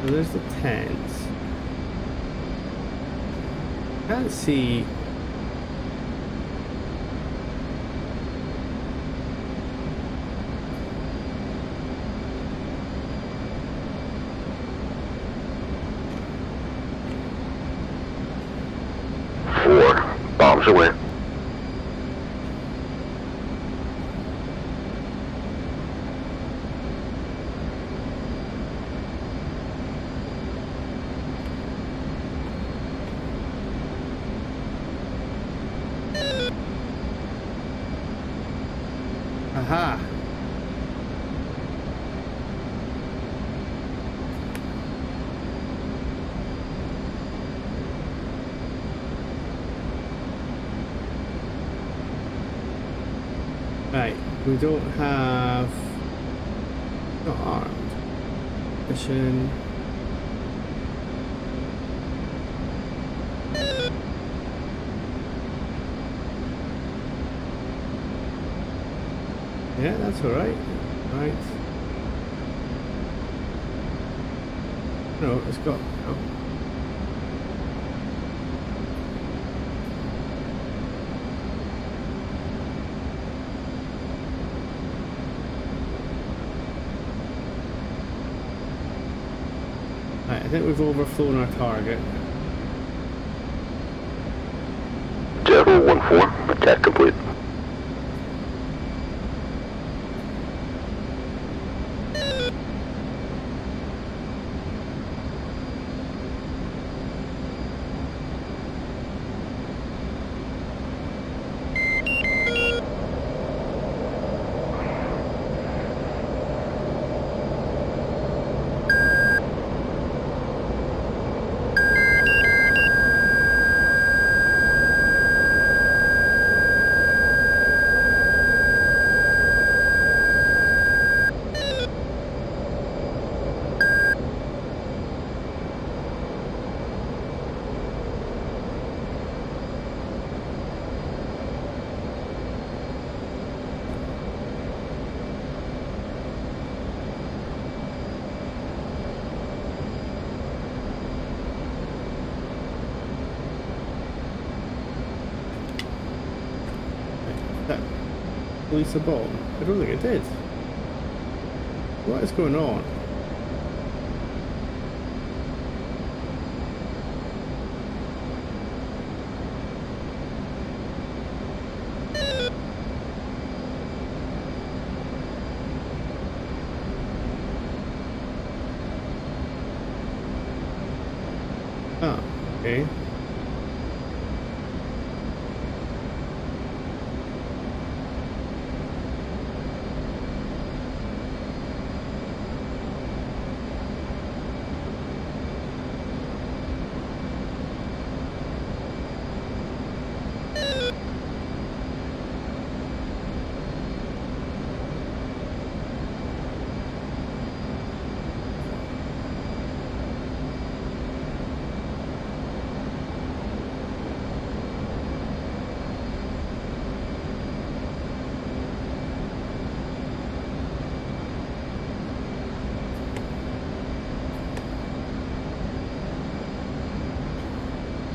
So there's the tents. Can't see.
Four. Bombs away.
Aha! Right, we don't have not armed. Mission. Yeah, that's alright. Right. No, it's got. Oh. Right, I think we've overflown our target.
Devil 1-4. Attack complete.
That release a bomb? I don't think it did. What is going on? Ah, okay.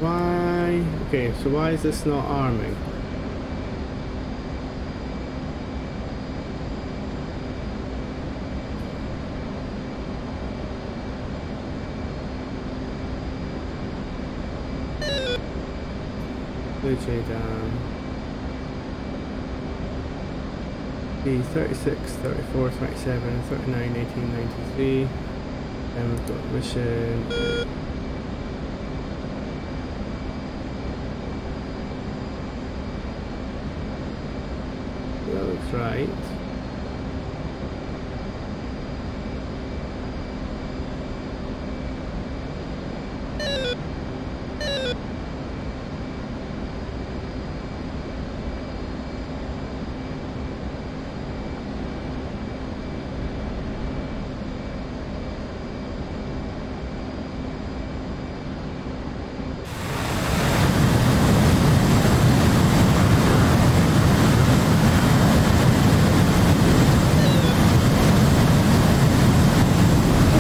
Why why? Okay, so why is this not arming? Blue Jay down. The 36, 34, 27, 39, 18, 93. Then we've got mission. Right.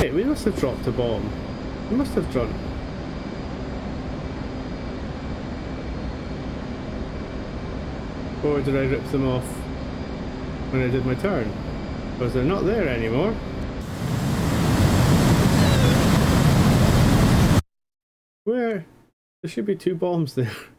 Wait, we must have dropped a bomb. Have dropped. Or did I rip them off when I did my turn? Because they're not there anymore. Where? There should be two bombs there.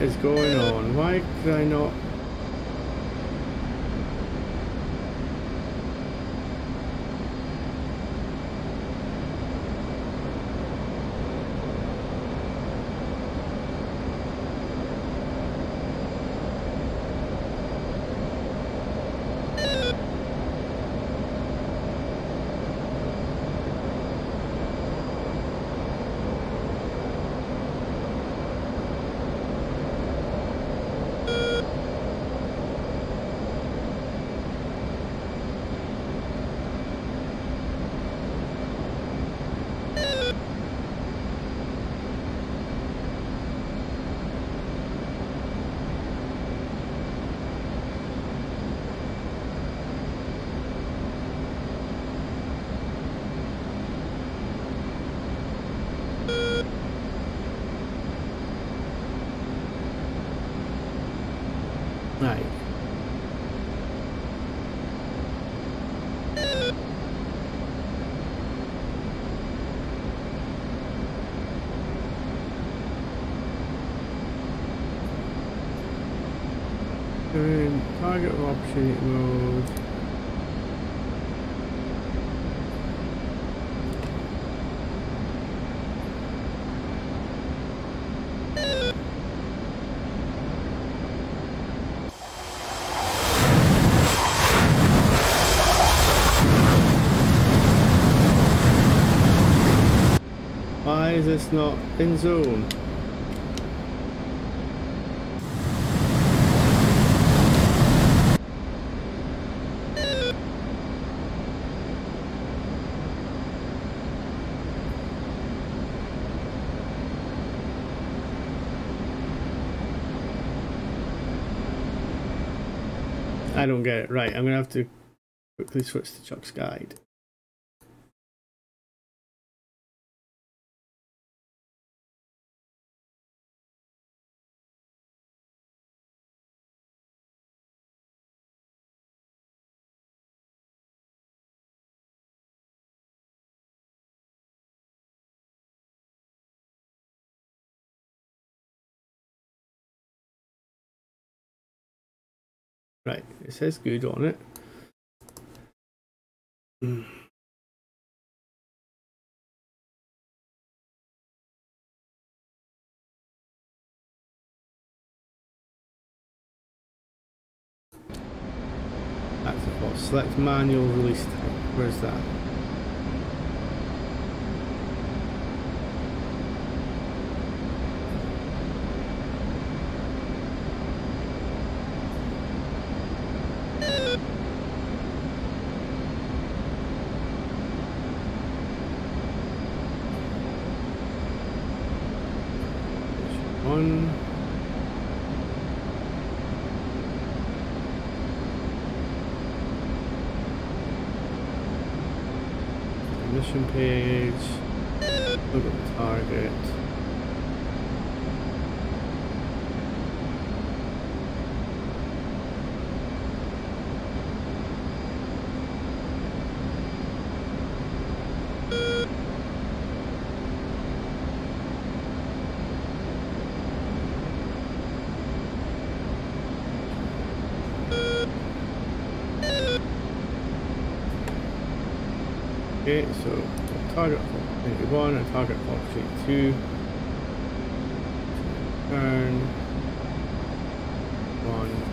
is going on? Why could I not? Right. Um, target of opportunity mode. Why is this not in zone? Don't get it. Right, I'm gonna have to quickly switch to Chuck's guide. Right, it says good on it. That's fault. Select manual release type. Where's that? one. Mission page. Look at the target. Okay, so target for 81 and target for 32. Turn. One.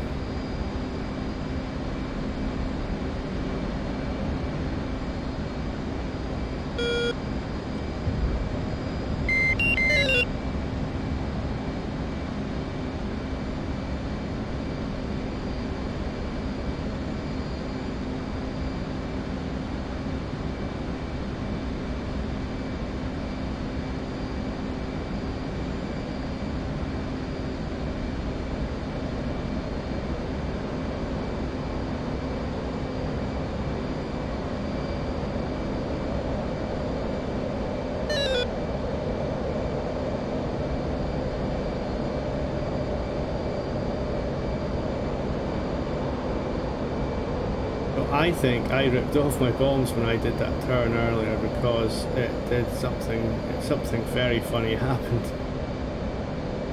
So I think I ripped off my bombs when I did that turn earlier because it did something something very funny happened.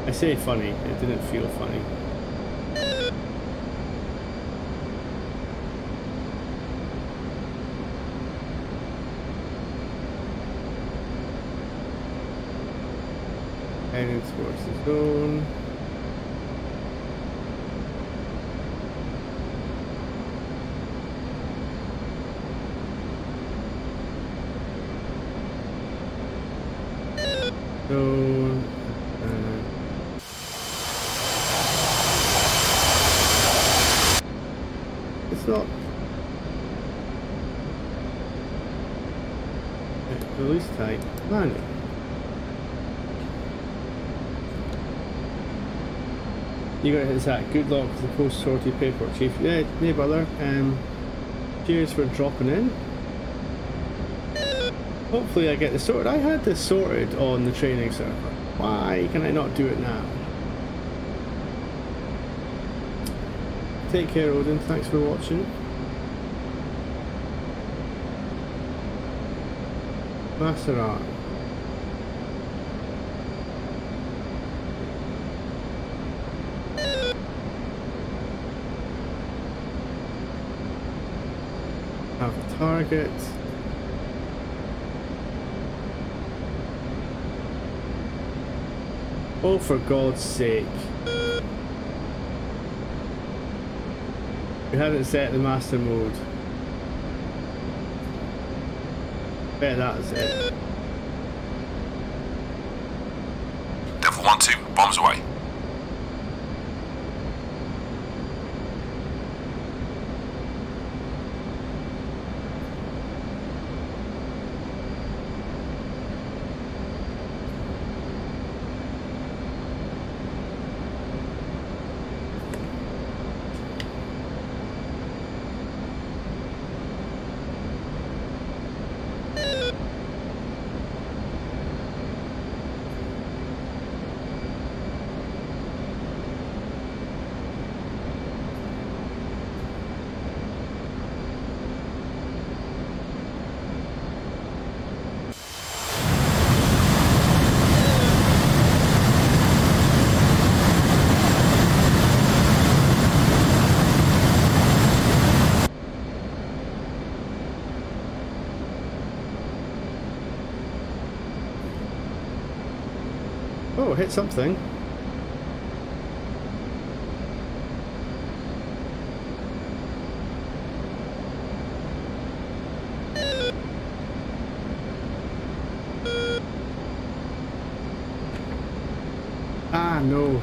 I say funny, it didn't feel funny. Heading towards the zone. Uh, it's not. Yeah, Release type. Manual. You got hit that. Good luck with the post sortie paperwork, Chief. Yeah, no bother. Um, cheers for dropping in. Hopefully I get this sorted. I had this sorted on the training server. Why can I not do it now? Take care, Odin. Thanks for watching. Master Arm. Have a target. Oh, for God's sake. We haven't set the master mode. Bet that's it.
Devil 1 2, bombs away.
Oh, hit something. Ah, no.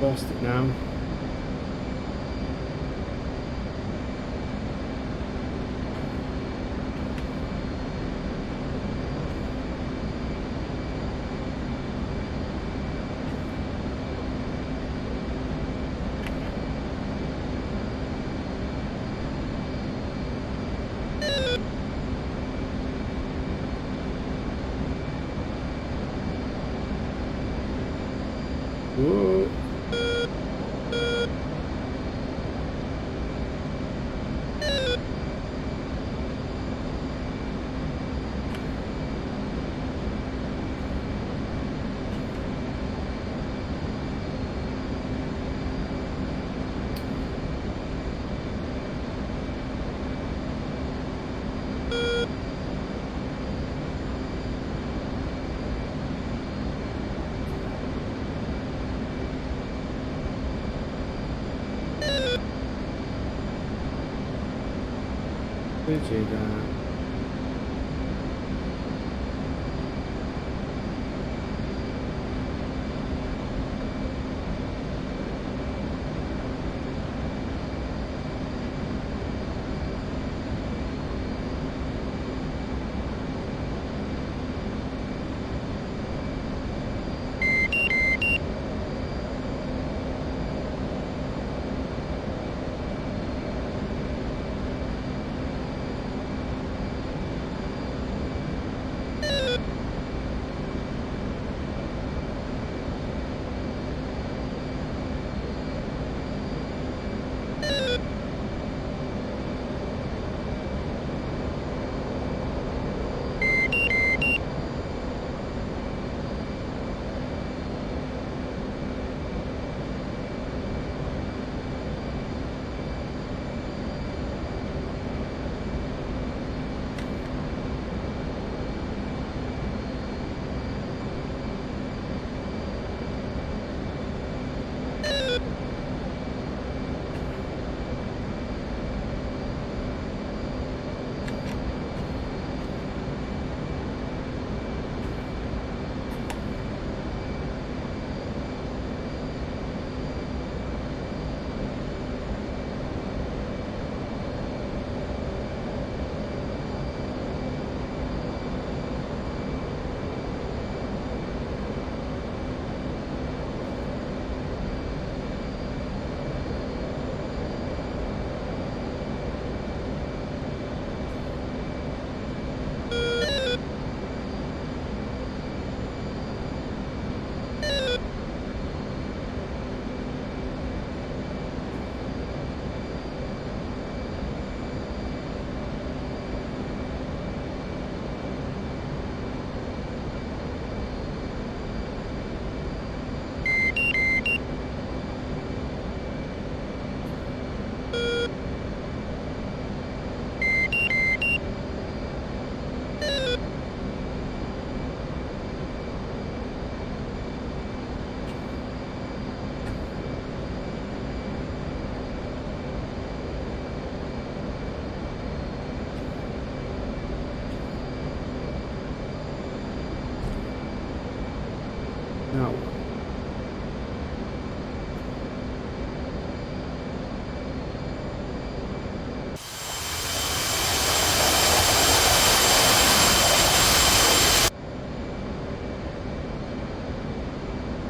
Lost it now. You that?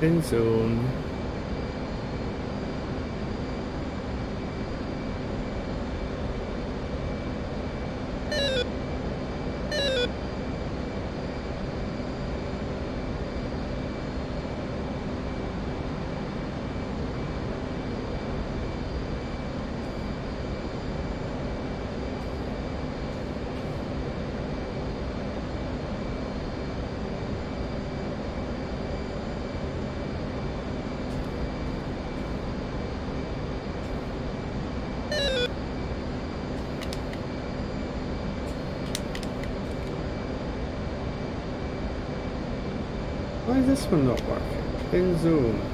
In zone. Why is this one not working? In zone.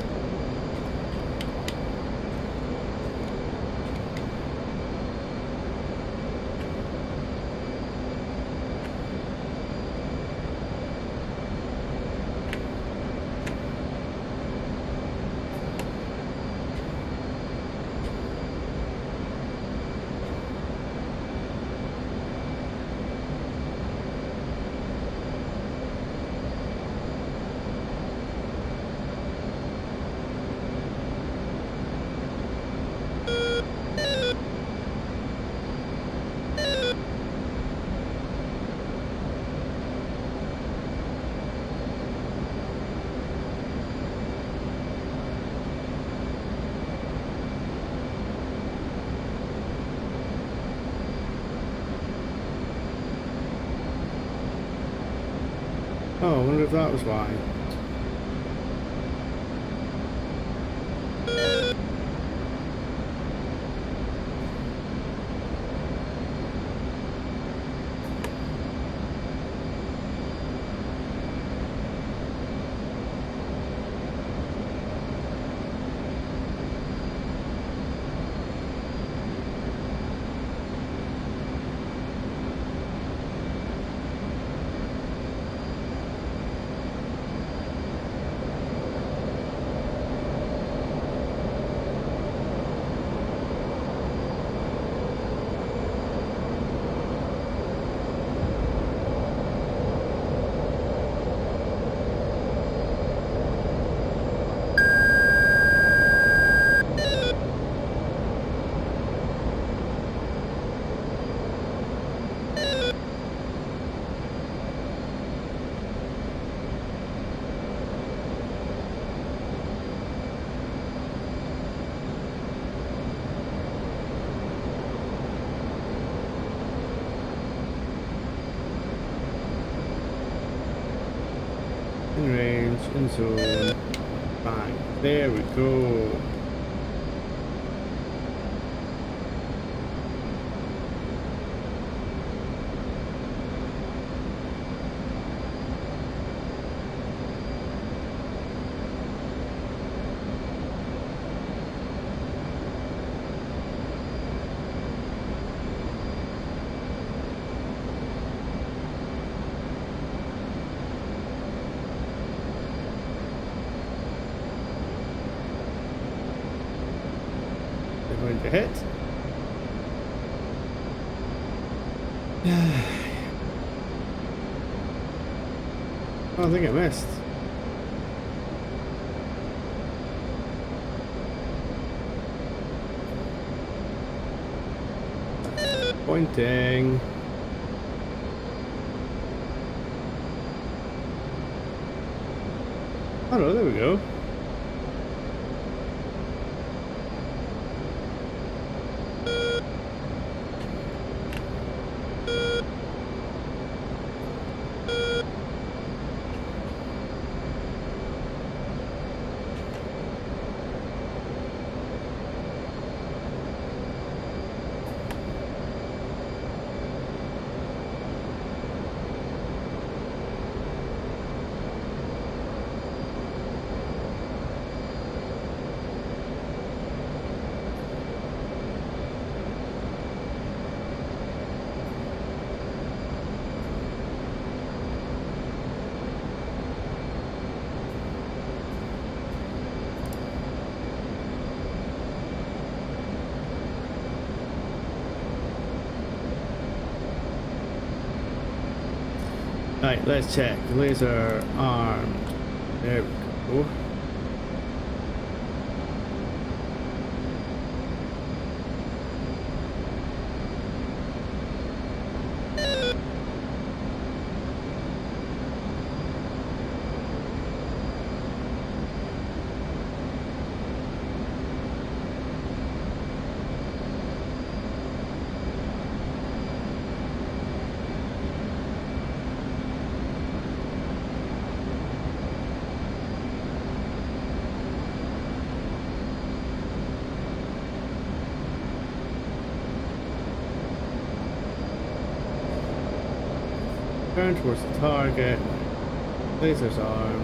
Oh, I wonder if that was why. In zone. There we go. They're going to hit. I think I missed. Pointing. Oh no, there we go. Let's check. Laser armed. There we go. Turn towards the target. Lasers armed.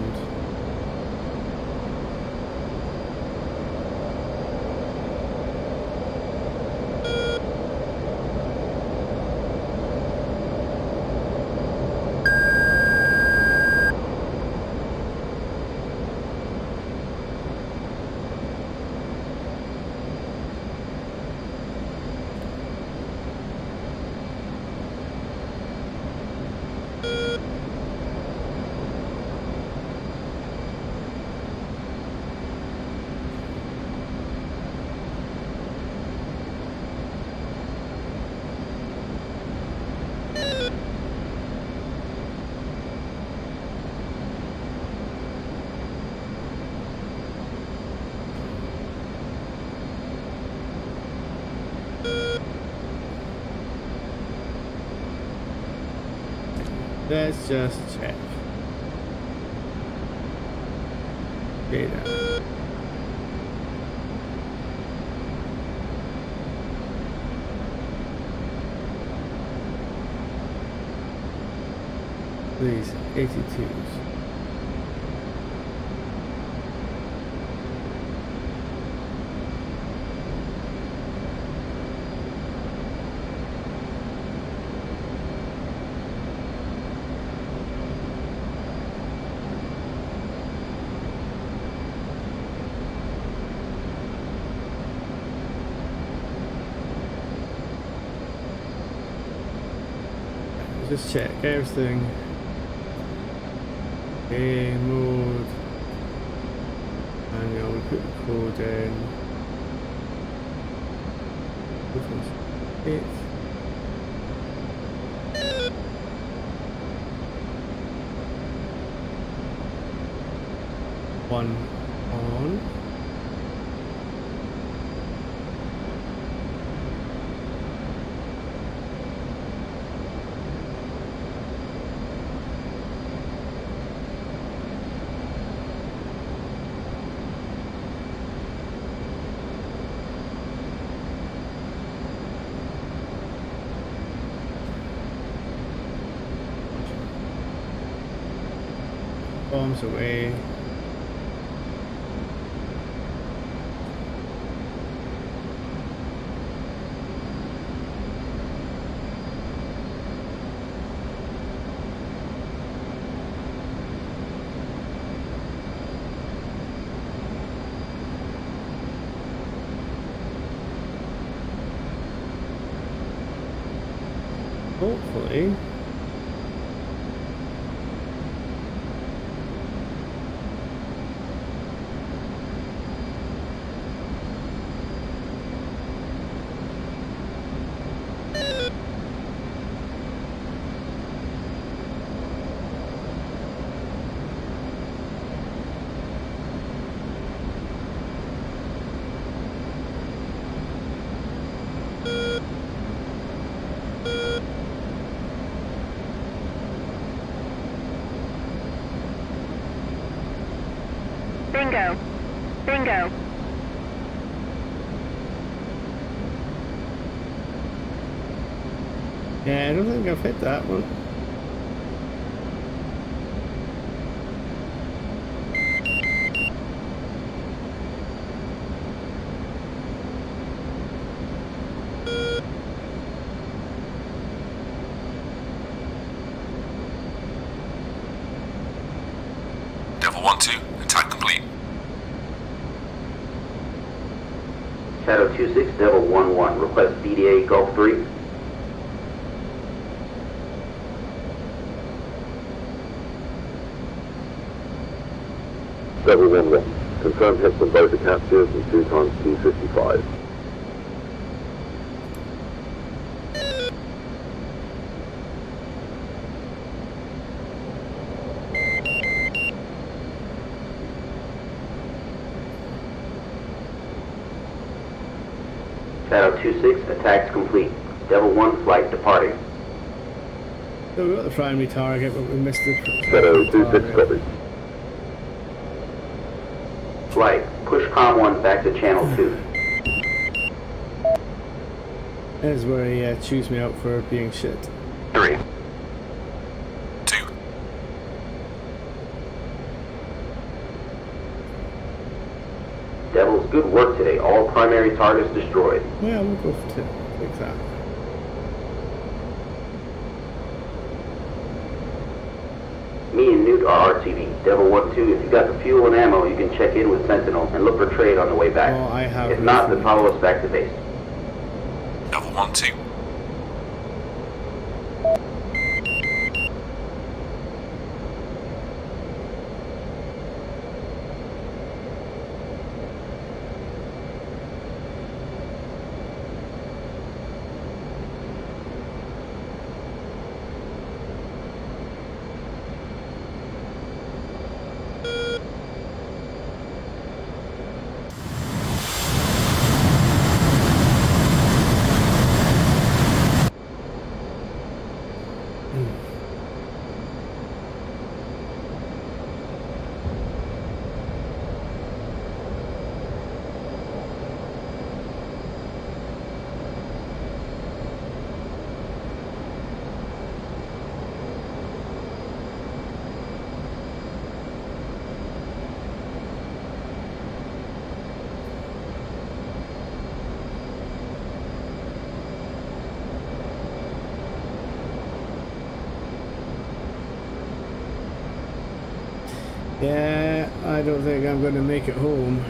Let's just check. Data. Please, 82s. Just check everything. A mode. And we put the code in. It. One on. Bombs away. Hopefully.
Bingo. Bingo.
Yeah, I don't think I've hit that one.
226, Devil 1-1. Request BDA Gulf 3. 2-6, attacks complete. Devil 1, flight departing.
So we got the primary target, but we missed the
Shadow
secondary
2-6
target.
Flight, push Com 1 back to Channel 2.
That's where he uh, chews me out for being shit.
Three.
2.
Devils, good work today. All primary targets destroyed.
Yeah, we'll go for two. Take that.
Me and Newt are RTB. Devil 1-2, if you got the fuel and ammo, you can check in with Sentinel and look for trade on the way back.
Oh, I have
If not, then follow us back to base.
Devil 1-2.
Yeah, I don't think I'm going to make it home.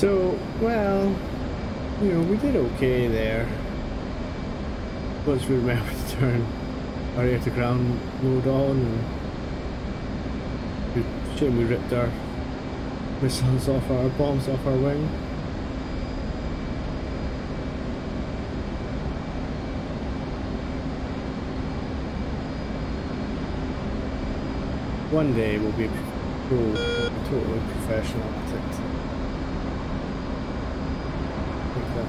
So, well, you know, we did okay there. Once we remember to turn our air to ground mode on and we, shame we ripped our missiles off our bombs off our wing. One day we'll be pro, totally professional at it.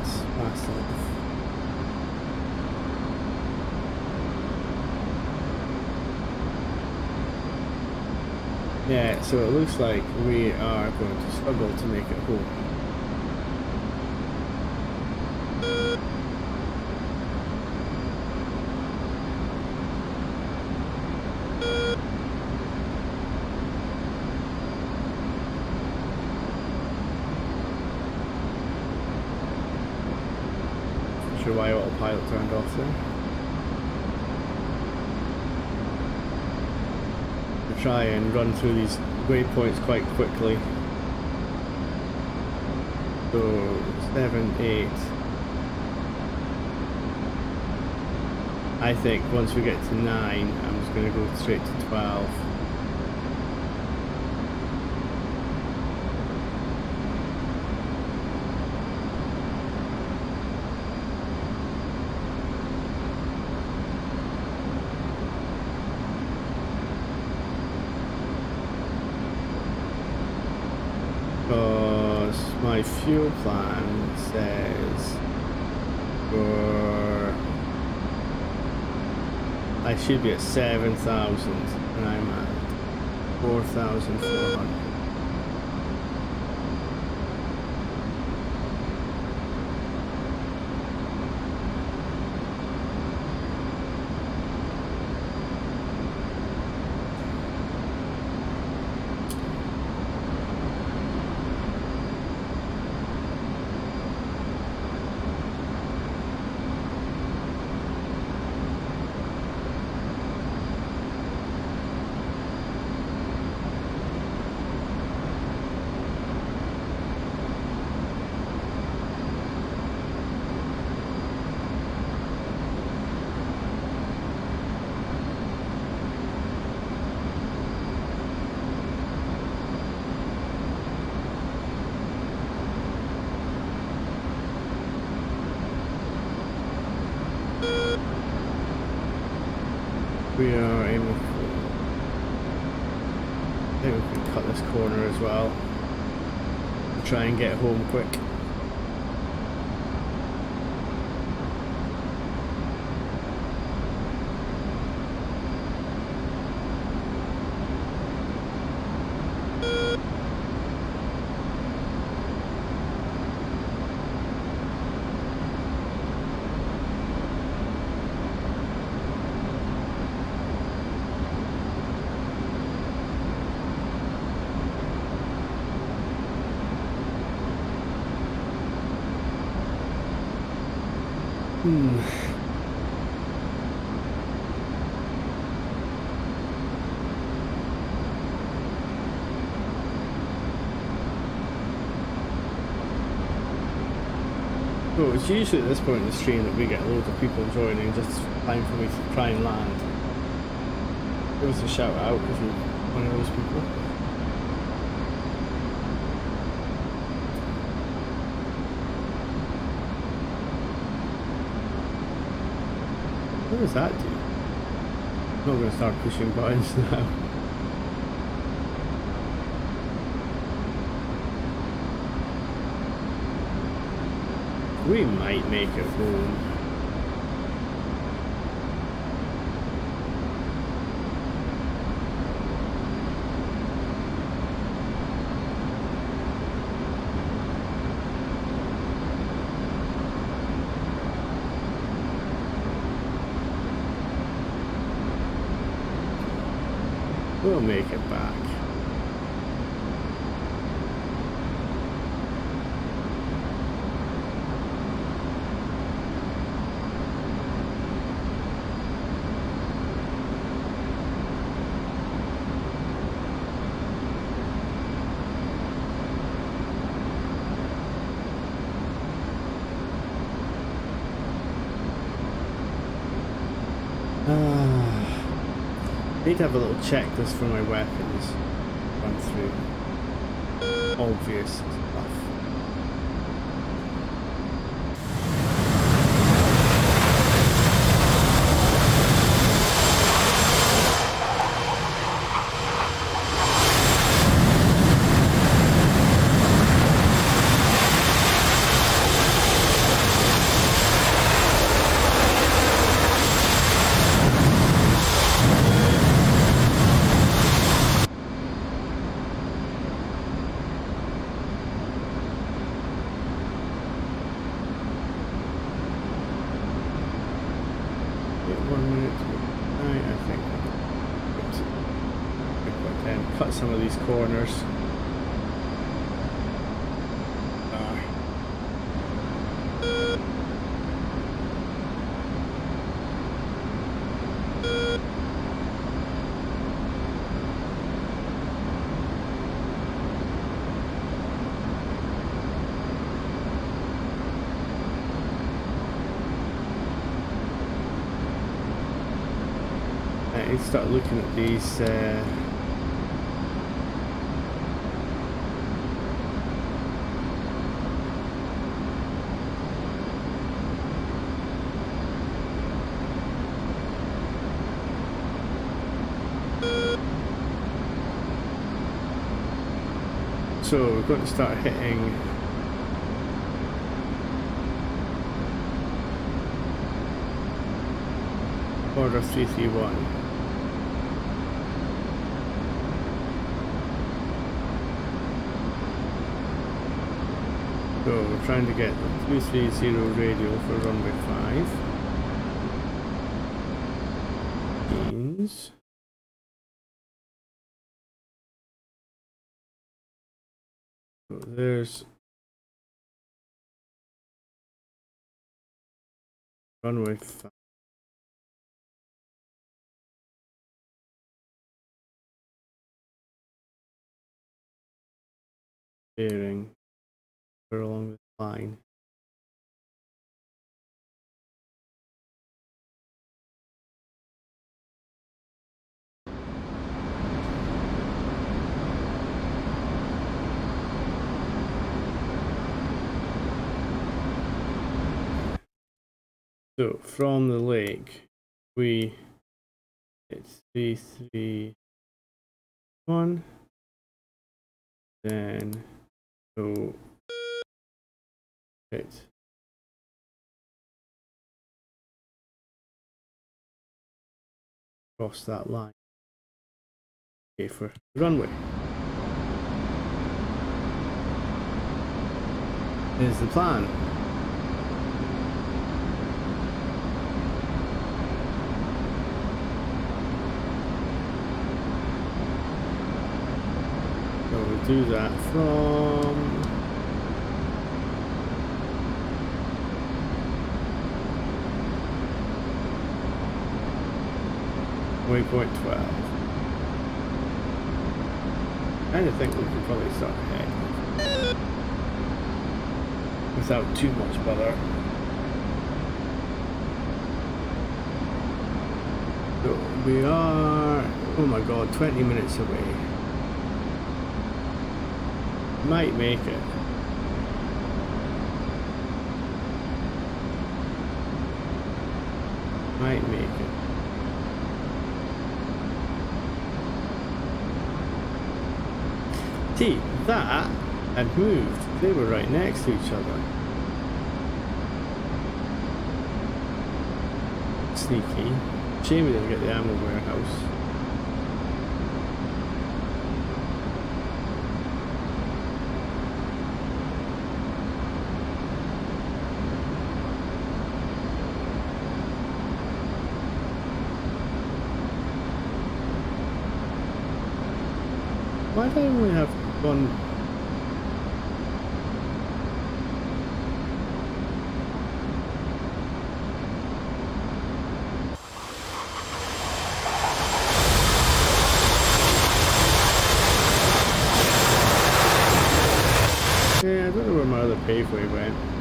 That's fast. Yeah, so it looks like we are going to struggle to make it home. Not sure why autopilot turned off there. to try run through these waypoints quite quickly. So, 7, 8. I think once we get to 9, I'm just going to go straight to 12. Because my fuel plan says for I should be at 7,000 and I'm at 4,400. We are for. I think we can cut this corner as well. Try and get home quick. Hmm. So it's usually at this point in the stream that we get loads of people joining, just time for me to try and land. It was a shout out if you're one of those people. What does that do? I'm not going to start pushing buttons now. We might make it home. Uh, need to have a little checklist for my weapons. Run through. Obvious. Start looking at these. Uh, so we're going to start hitting order 331. So we're trying to get 230 radio for runway 5. Means so there's runway 5. Bearing along this line. So from the lake, we it's three three one. Then so Right. Cross that line. Okay, for the runway. Here's the plan. So we'll do that from Waypoint 12. I think we can probably start ahead without too much bother. So we are, oh my god, 20 minutes away. Might make it. Might make it. See, that had moved. They were right next to each other. Sneaky. Shame we didn't get the ammo warehouse. Why do I only have one Yeah, I don't know where my other paveway went.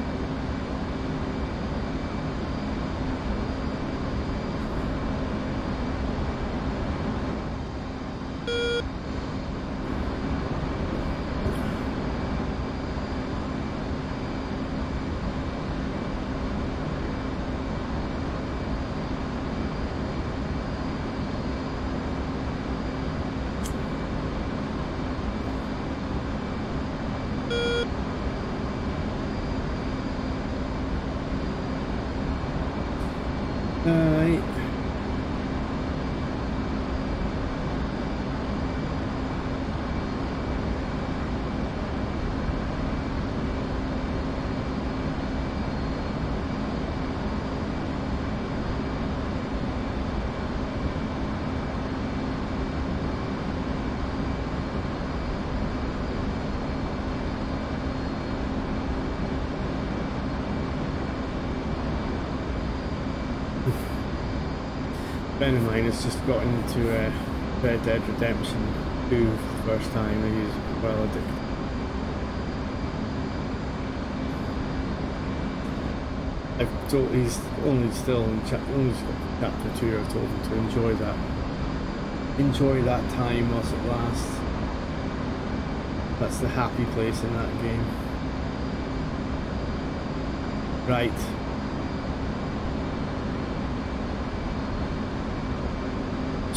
Alright. Friend of mine has just got into uh, Red Dead Redemption 2 for the first time and he's well addicted. I've told he's only still in cha- only chapter 2 I've told him to enjoy that enjoy that time whilst it lasts. That's the happy place in that game. Right.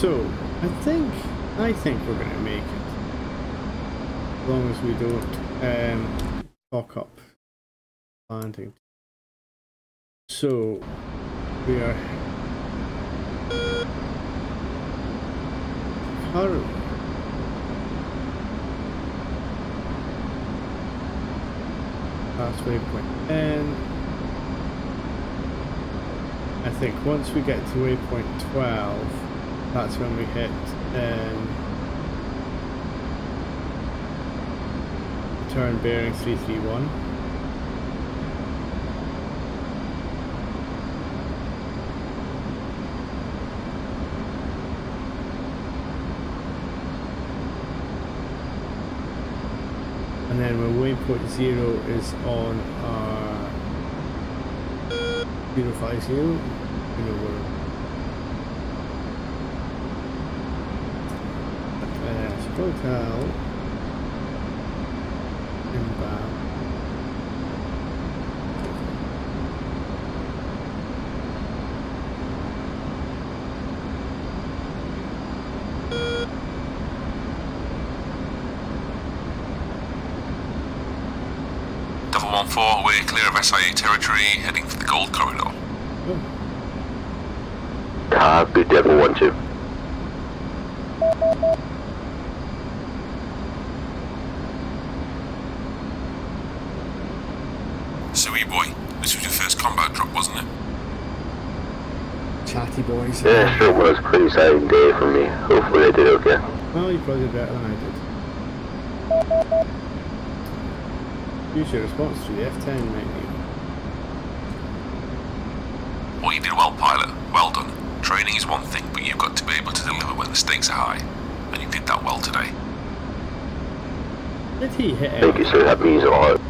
So, I think, I think we're gonna make it. As long as we don't um, fuck up landing. So, we are currently past waypoint 10. I think once we get to waypoint 12, that's when we hit um, turn bearing 331. And then when waypoint 0 is on our 050, you know where uh, hotel inbound.
Devil 1-4, we're clear of SIA territory, heading for the Gold Corridor.
Copy, Devil 1-2.
So, E-boy, this was your first combat drop, wasn't it?
Chatty boys.
Yeah, sure was. Pretty exciting day for me. Hopefully I did okay.
Well, you probably did better than I did. Use your response to the F10 menu.
Well, you did well, pilot. Well done. Training is one thing, but you've got to be able to deliver when the stakes are high. And you did that well today.
Did he hit
Thank you, sir. That means a lot.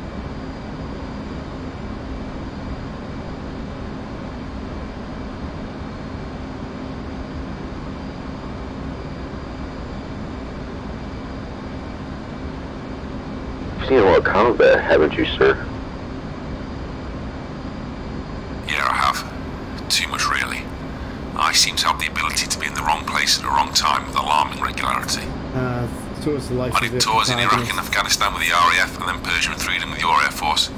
You've seen a lot of combat, haven't you, sir?
Yeah, I have. Too much, really. I seem to have the ability to be in the wrong place at the wrong time with alarming regularity.
Uh, towards the life
I did tours in Iraq and. Afghanistan with the RAF and then Persian Freedom with your Air Force.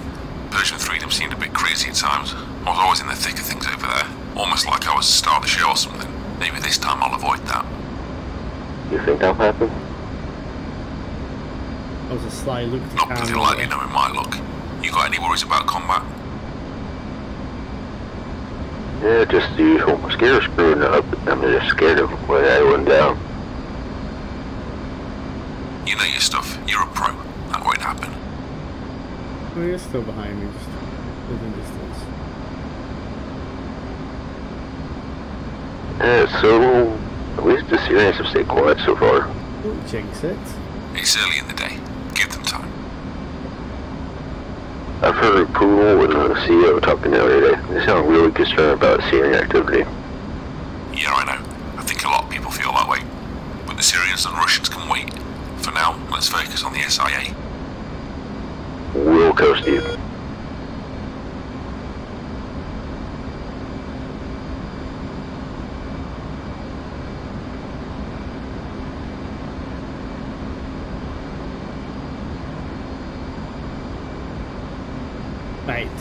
Persian Freedom seemed a bit crazy at times. I was always in the thick of things over there, almost like I was the star of the show or something. Maybe this time I'll avoid that.
You think that'll happen?
That was a sly look to
Not particularly
camera.
likely knowing my luck. You got any worries about combat?
Yeah, just the usual. I'm scared of screwing up. I'm just scared of letting everyone down.
You know your stuff. You're a pro. That won't happen.
Oh, you're still behind me, just within distance.
Yeah, so at least the Syrians have stayed quiet so far.
Don't jinx it.
It's early in the day. Give them time.
I've heard Poodle and the CEO talking the other day. They sound really concerned about Syrian activity.
Yeah, I know. I think a lot of people feel that way. But the Syrians and Russians can wait. For now, let's focus on the SIA.
We'll coast you.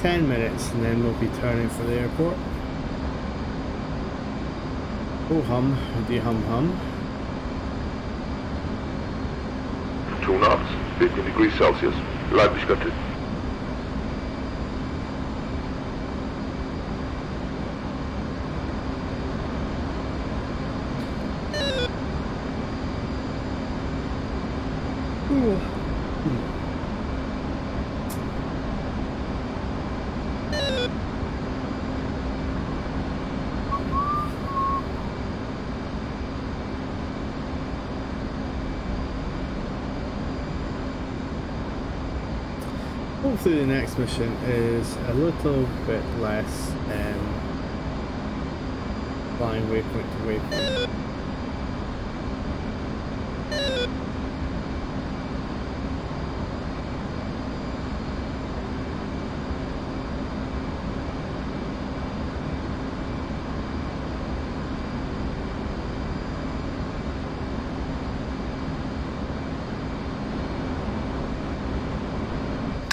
10 minutes and then we'll be turning for the airport. Oh hum, de hum hum.
Two knots, 15 degrees Celsius, Leibniz
country. The next mission is a little bit less um, flying waypoint to waypoint.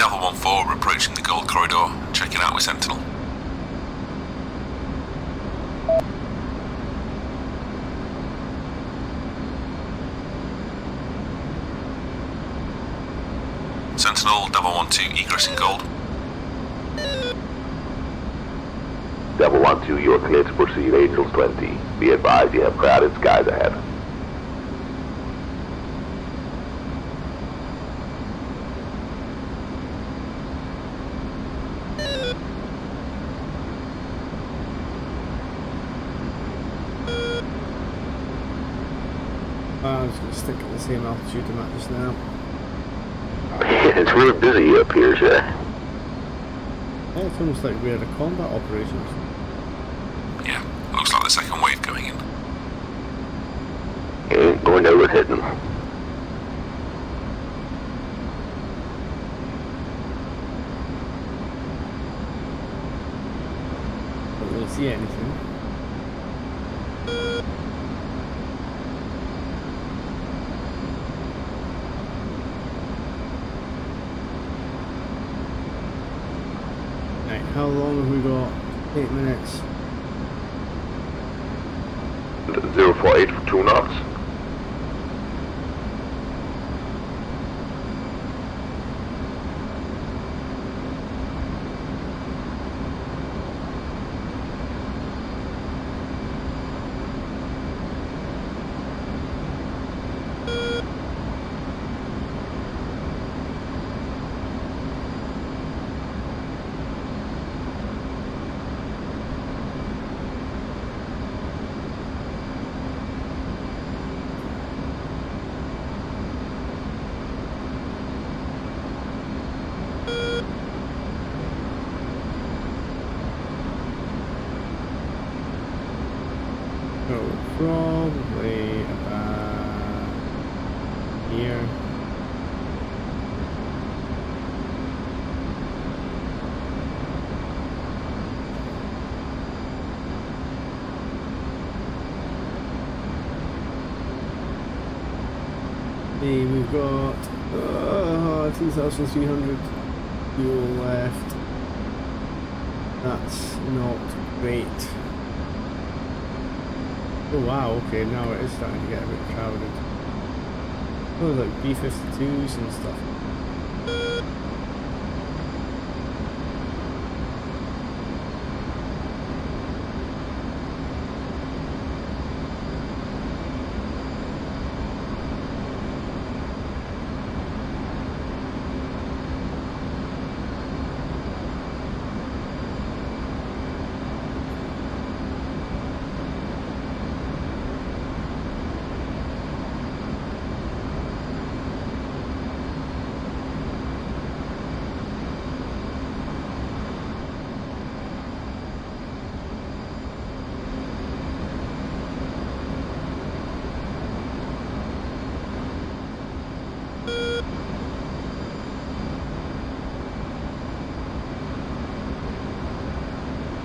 Devil 1-4, we're approaching the gold corridor. Checking out with Sentinel. Sentinel, Devil 1-2, egressing gold.
Devil 1-2, you are cleared to proceed Angels 20. Be advised you have crowded skies ahead.
Ah, I'm just going to stick at the same altitude I'm at just now.
it's really busy up here, Piers. Yeah.
It's almost like we're at a combat operations. See, we've got uh, 2,300 fuel left. That's not great. Oh wow, okay, now it is starting to get a bit crowded. Oh, like B-52s and stuff.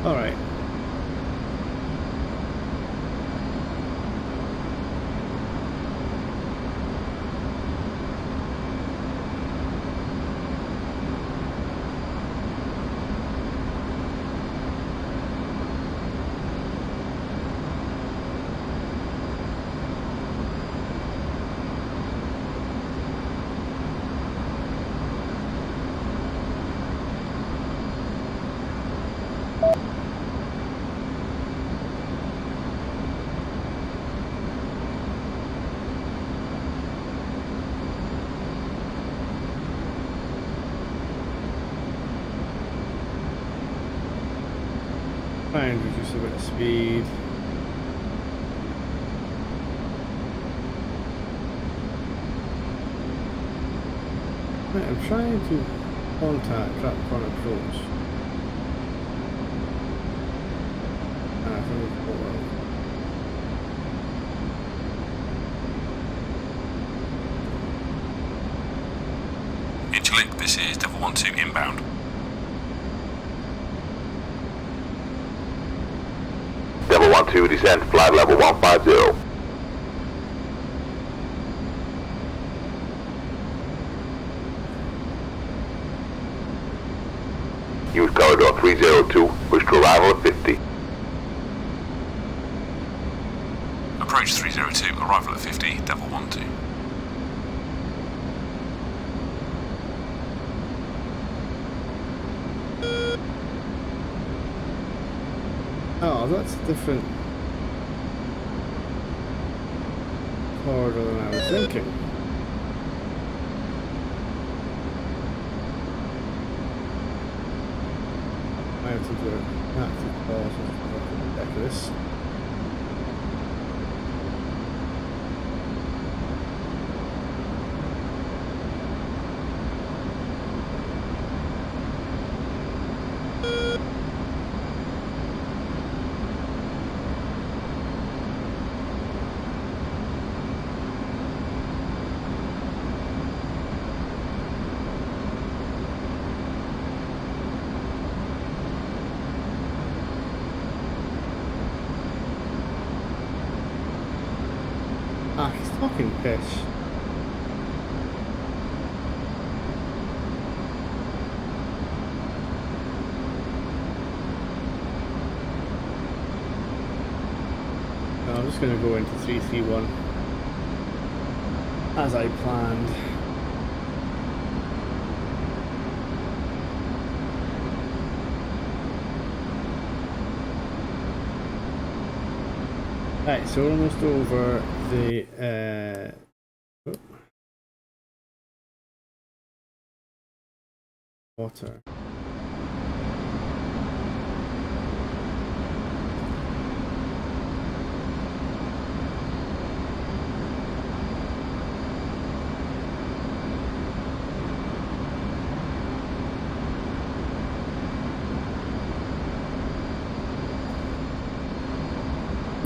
Alright. Try and reduce a bit of speed. I'm trying to contact RAPCON approach. Ah, I think it's over.
Incirlik, this is Devil 1 2 inbound.
1-2, descend flight level 150.
3C one as I planned. Right, so we're almost over the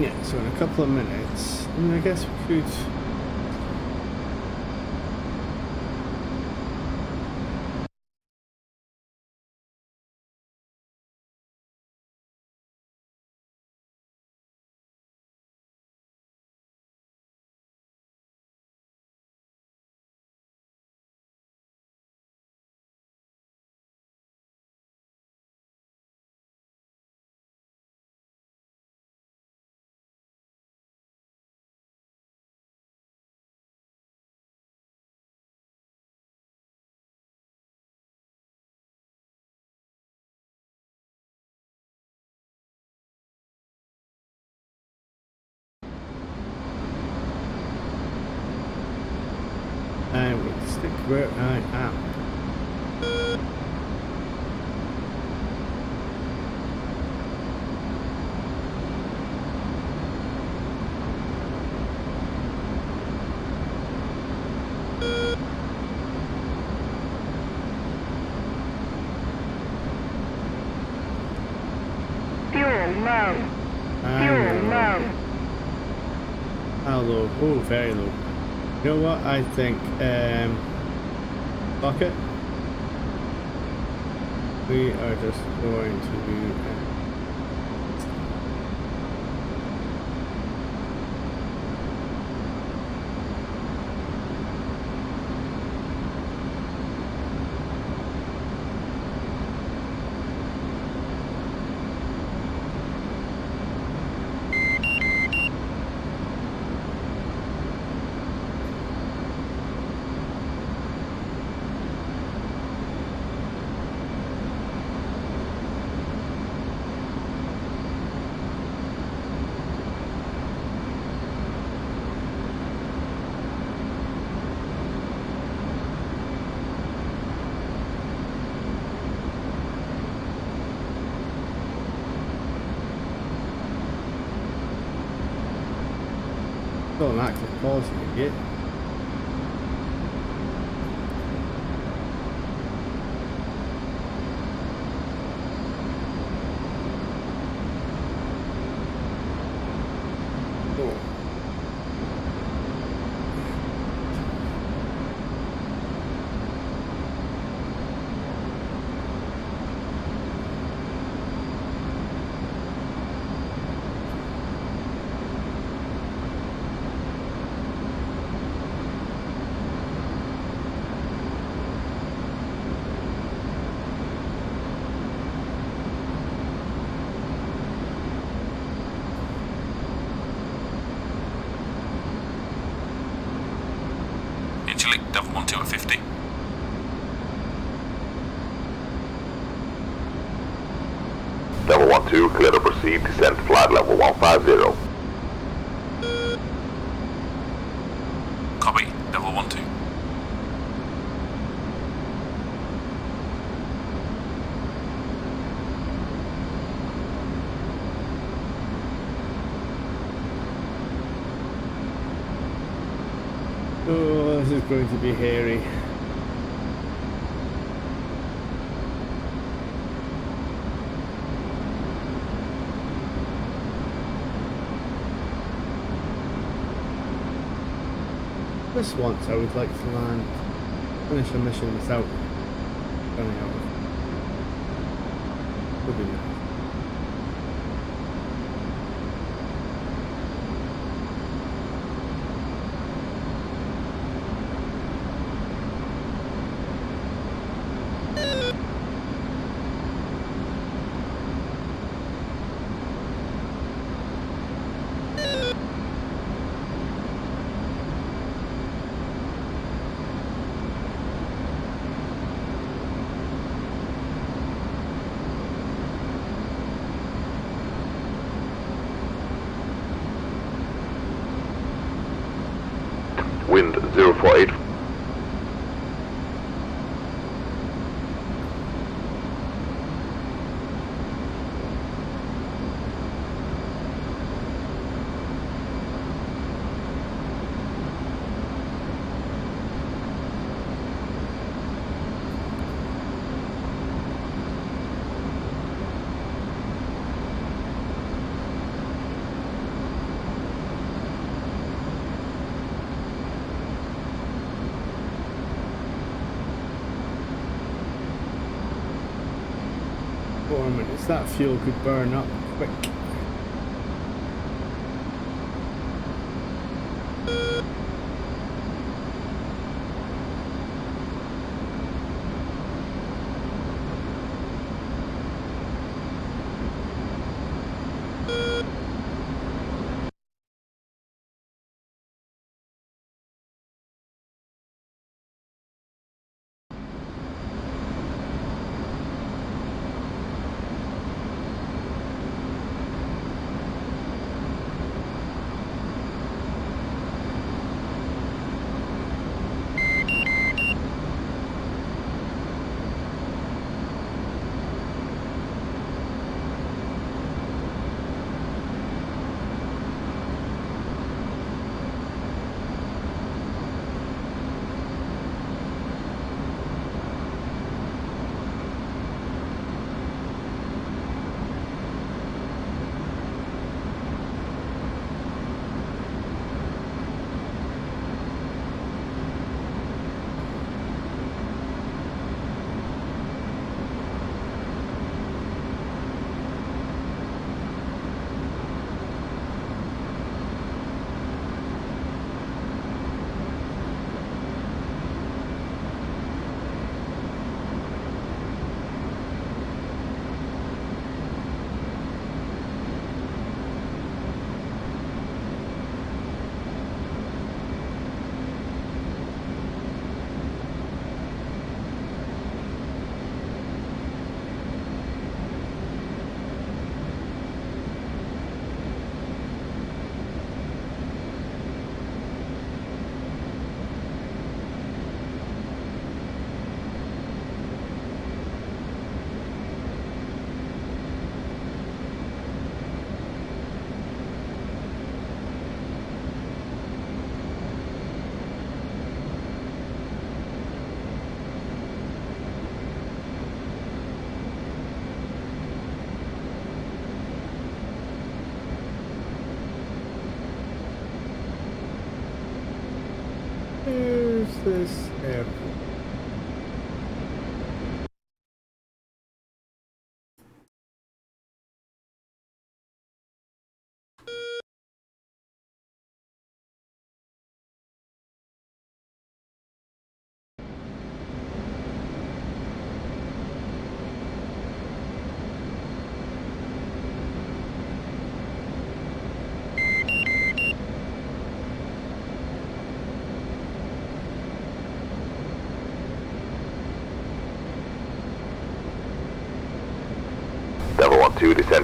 Yeah, so in a couple of minutes, I mean, I guess we could.
Low.
How low? Oh, very low. You know what? I think, um, fuck it. We are just going to.
Flight level 150.
Copy, Devil 1 2.
Oh, this is going to be hairy. This once I would like to land, finish a mission without running out. Would be nice.
Wind 048.
Four minutes. That fuel could burn up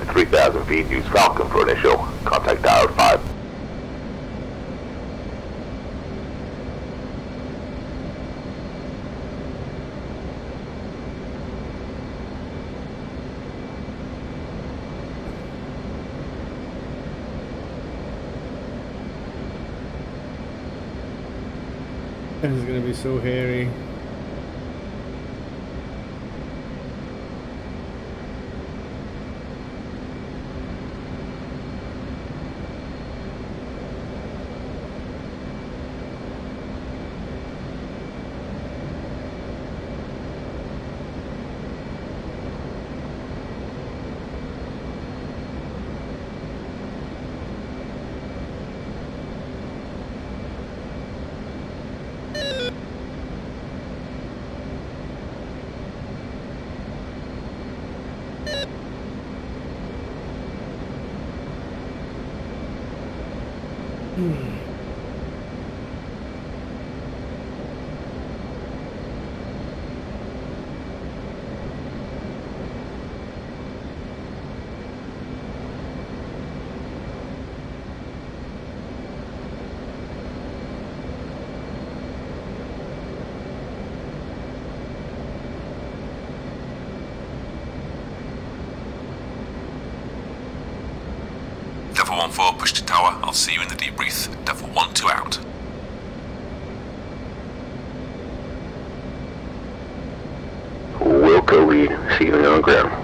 to 3,000 feet, use Falcon for initial. Contact Tower 5.
This is gonna be so hairy.
Devil 1-4, push to tower. I'll see you in the debrief. Devil 1-2 out.
Wilco Reed, you on ground.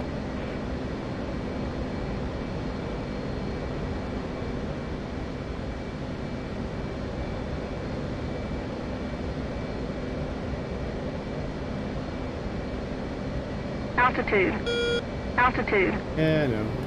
Altitude. Altitude.
Yeah, I know.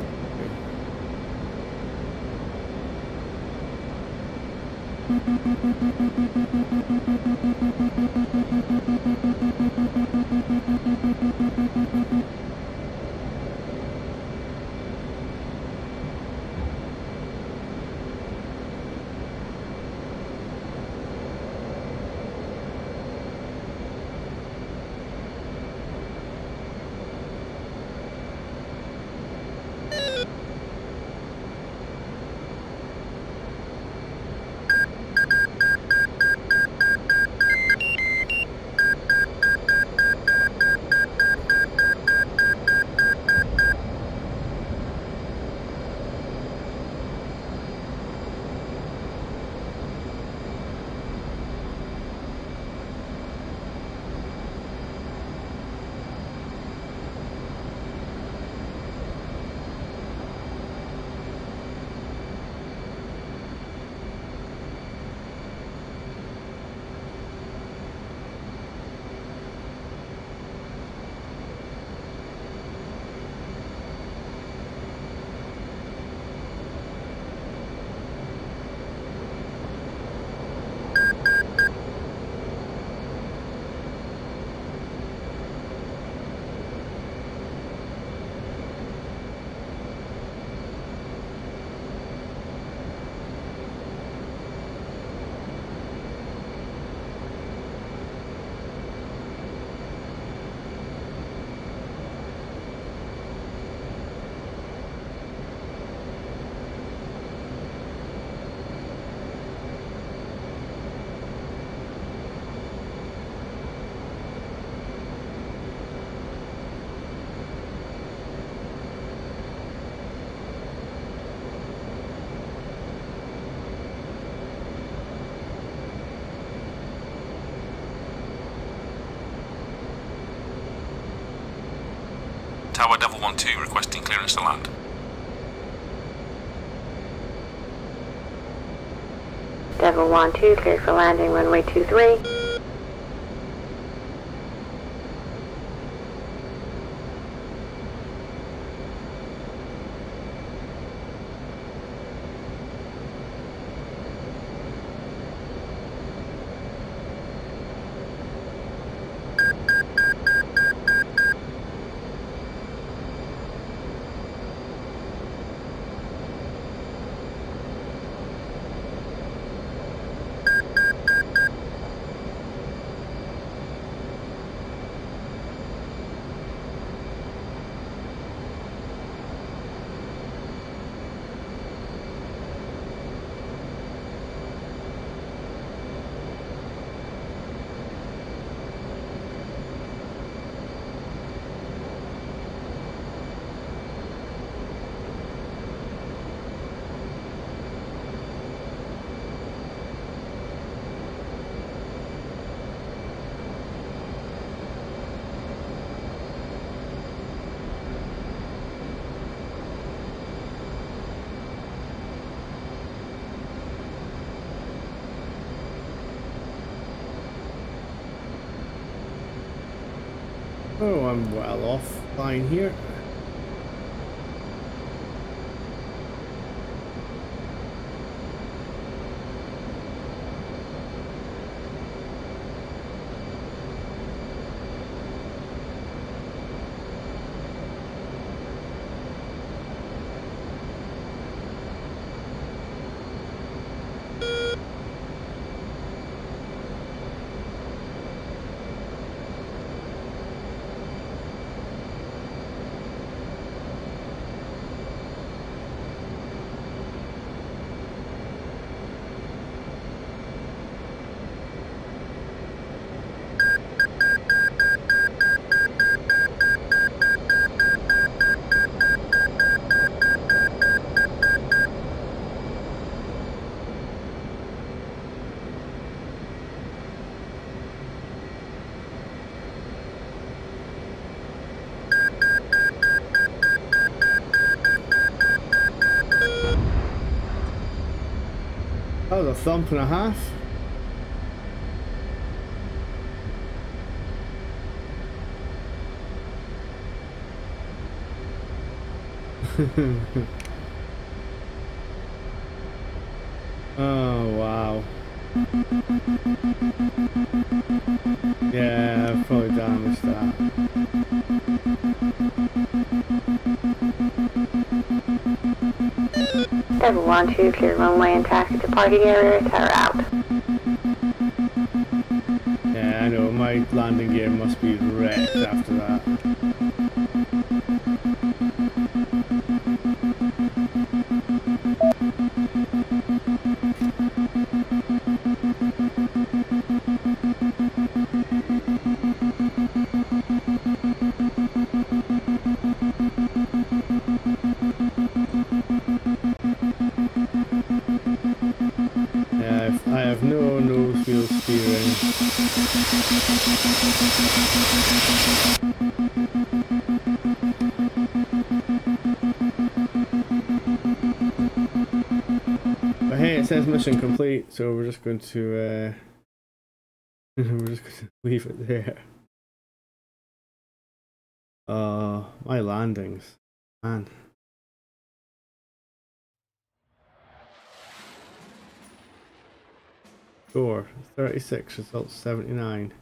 112 requesting clearance to land.
Devil 1-2, for landing, runway 23.
Oh, I'm well off flying here. That was a thump and a half.
1-2, clear runway and taxi to parking area, tower out.
Yeah, I know, my landing gear must be wrecked after complete, so we're just going to uh, we're just going to leave it there. Uh, my landings, man. Score 36, results 79.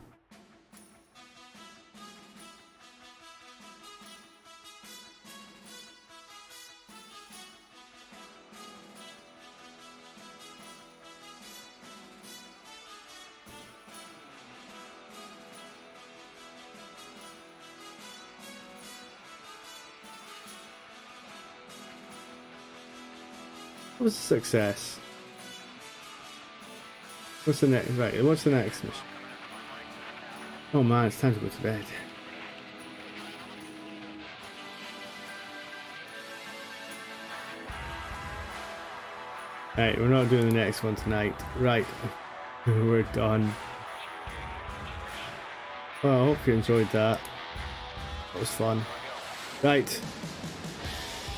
Was a success. What's the next? Right, what's the next mission? Oh man, it's time to go to bed. Right, we're not doing the next one tonight. Right, we're done. Well, I hope you enjoyed that. That was fun. Right,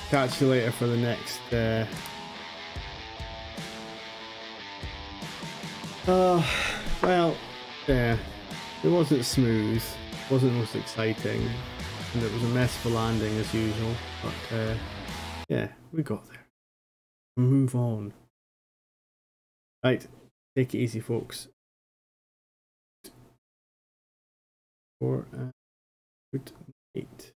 catch you later for the next. Uh, Oh, well, yeah, it wasn't smooth, it wasn't most exciting, and it was a mess for landing as usual, but uh, yeah, we got there. Move on. Right, take it easy, folks. For uh, good night.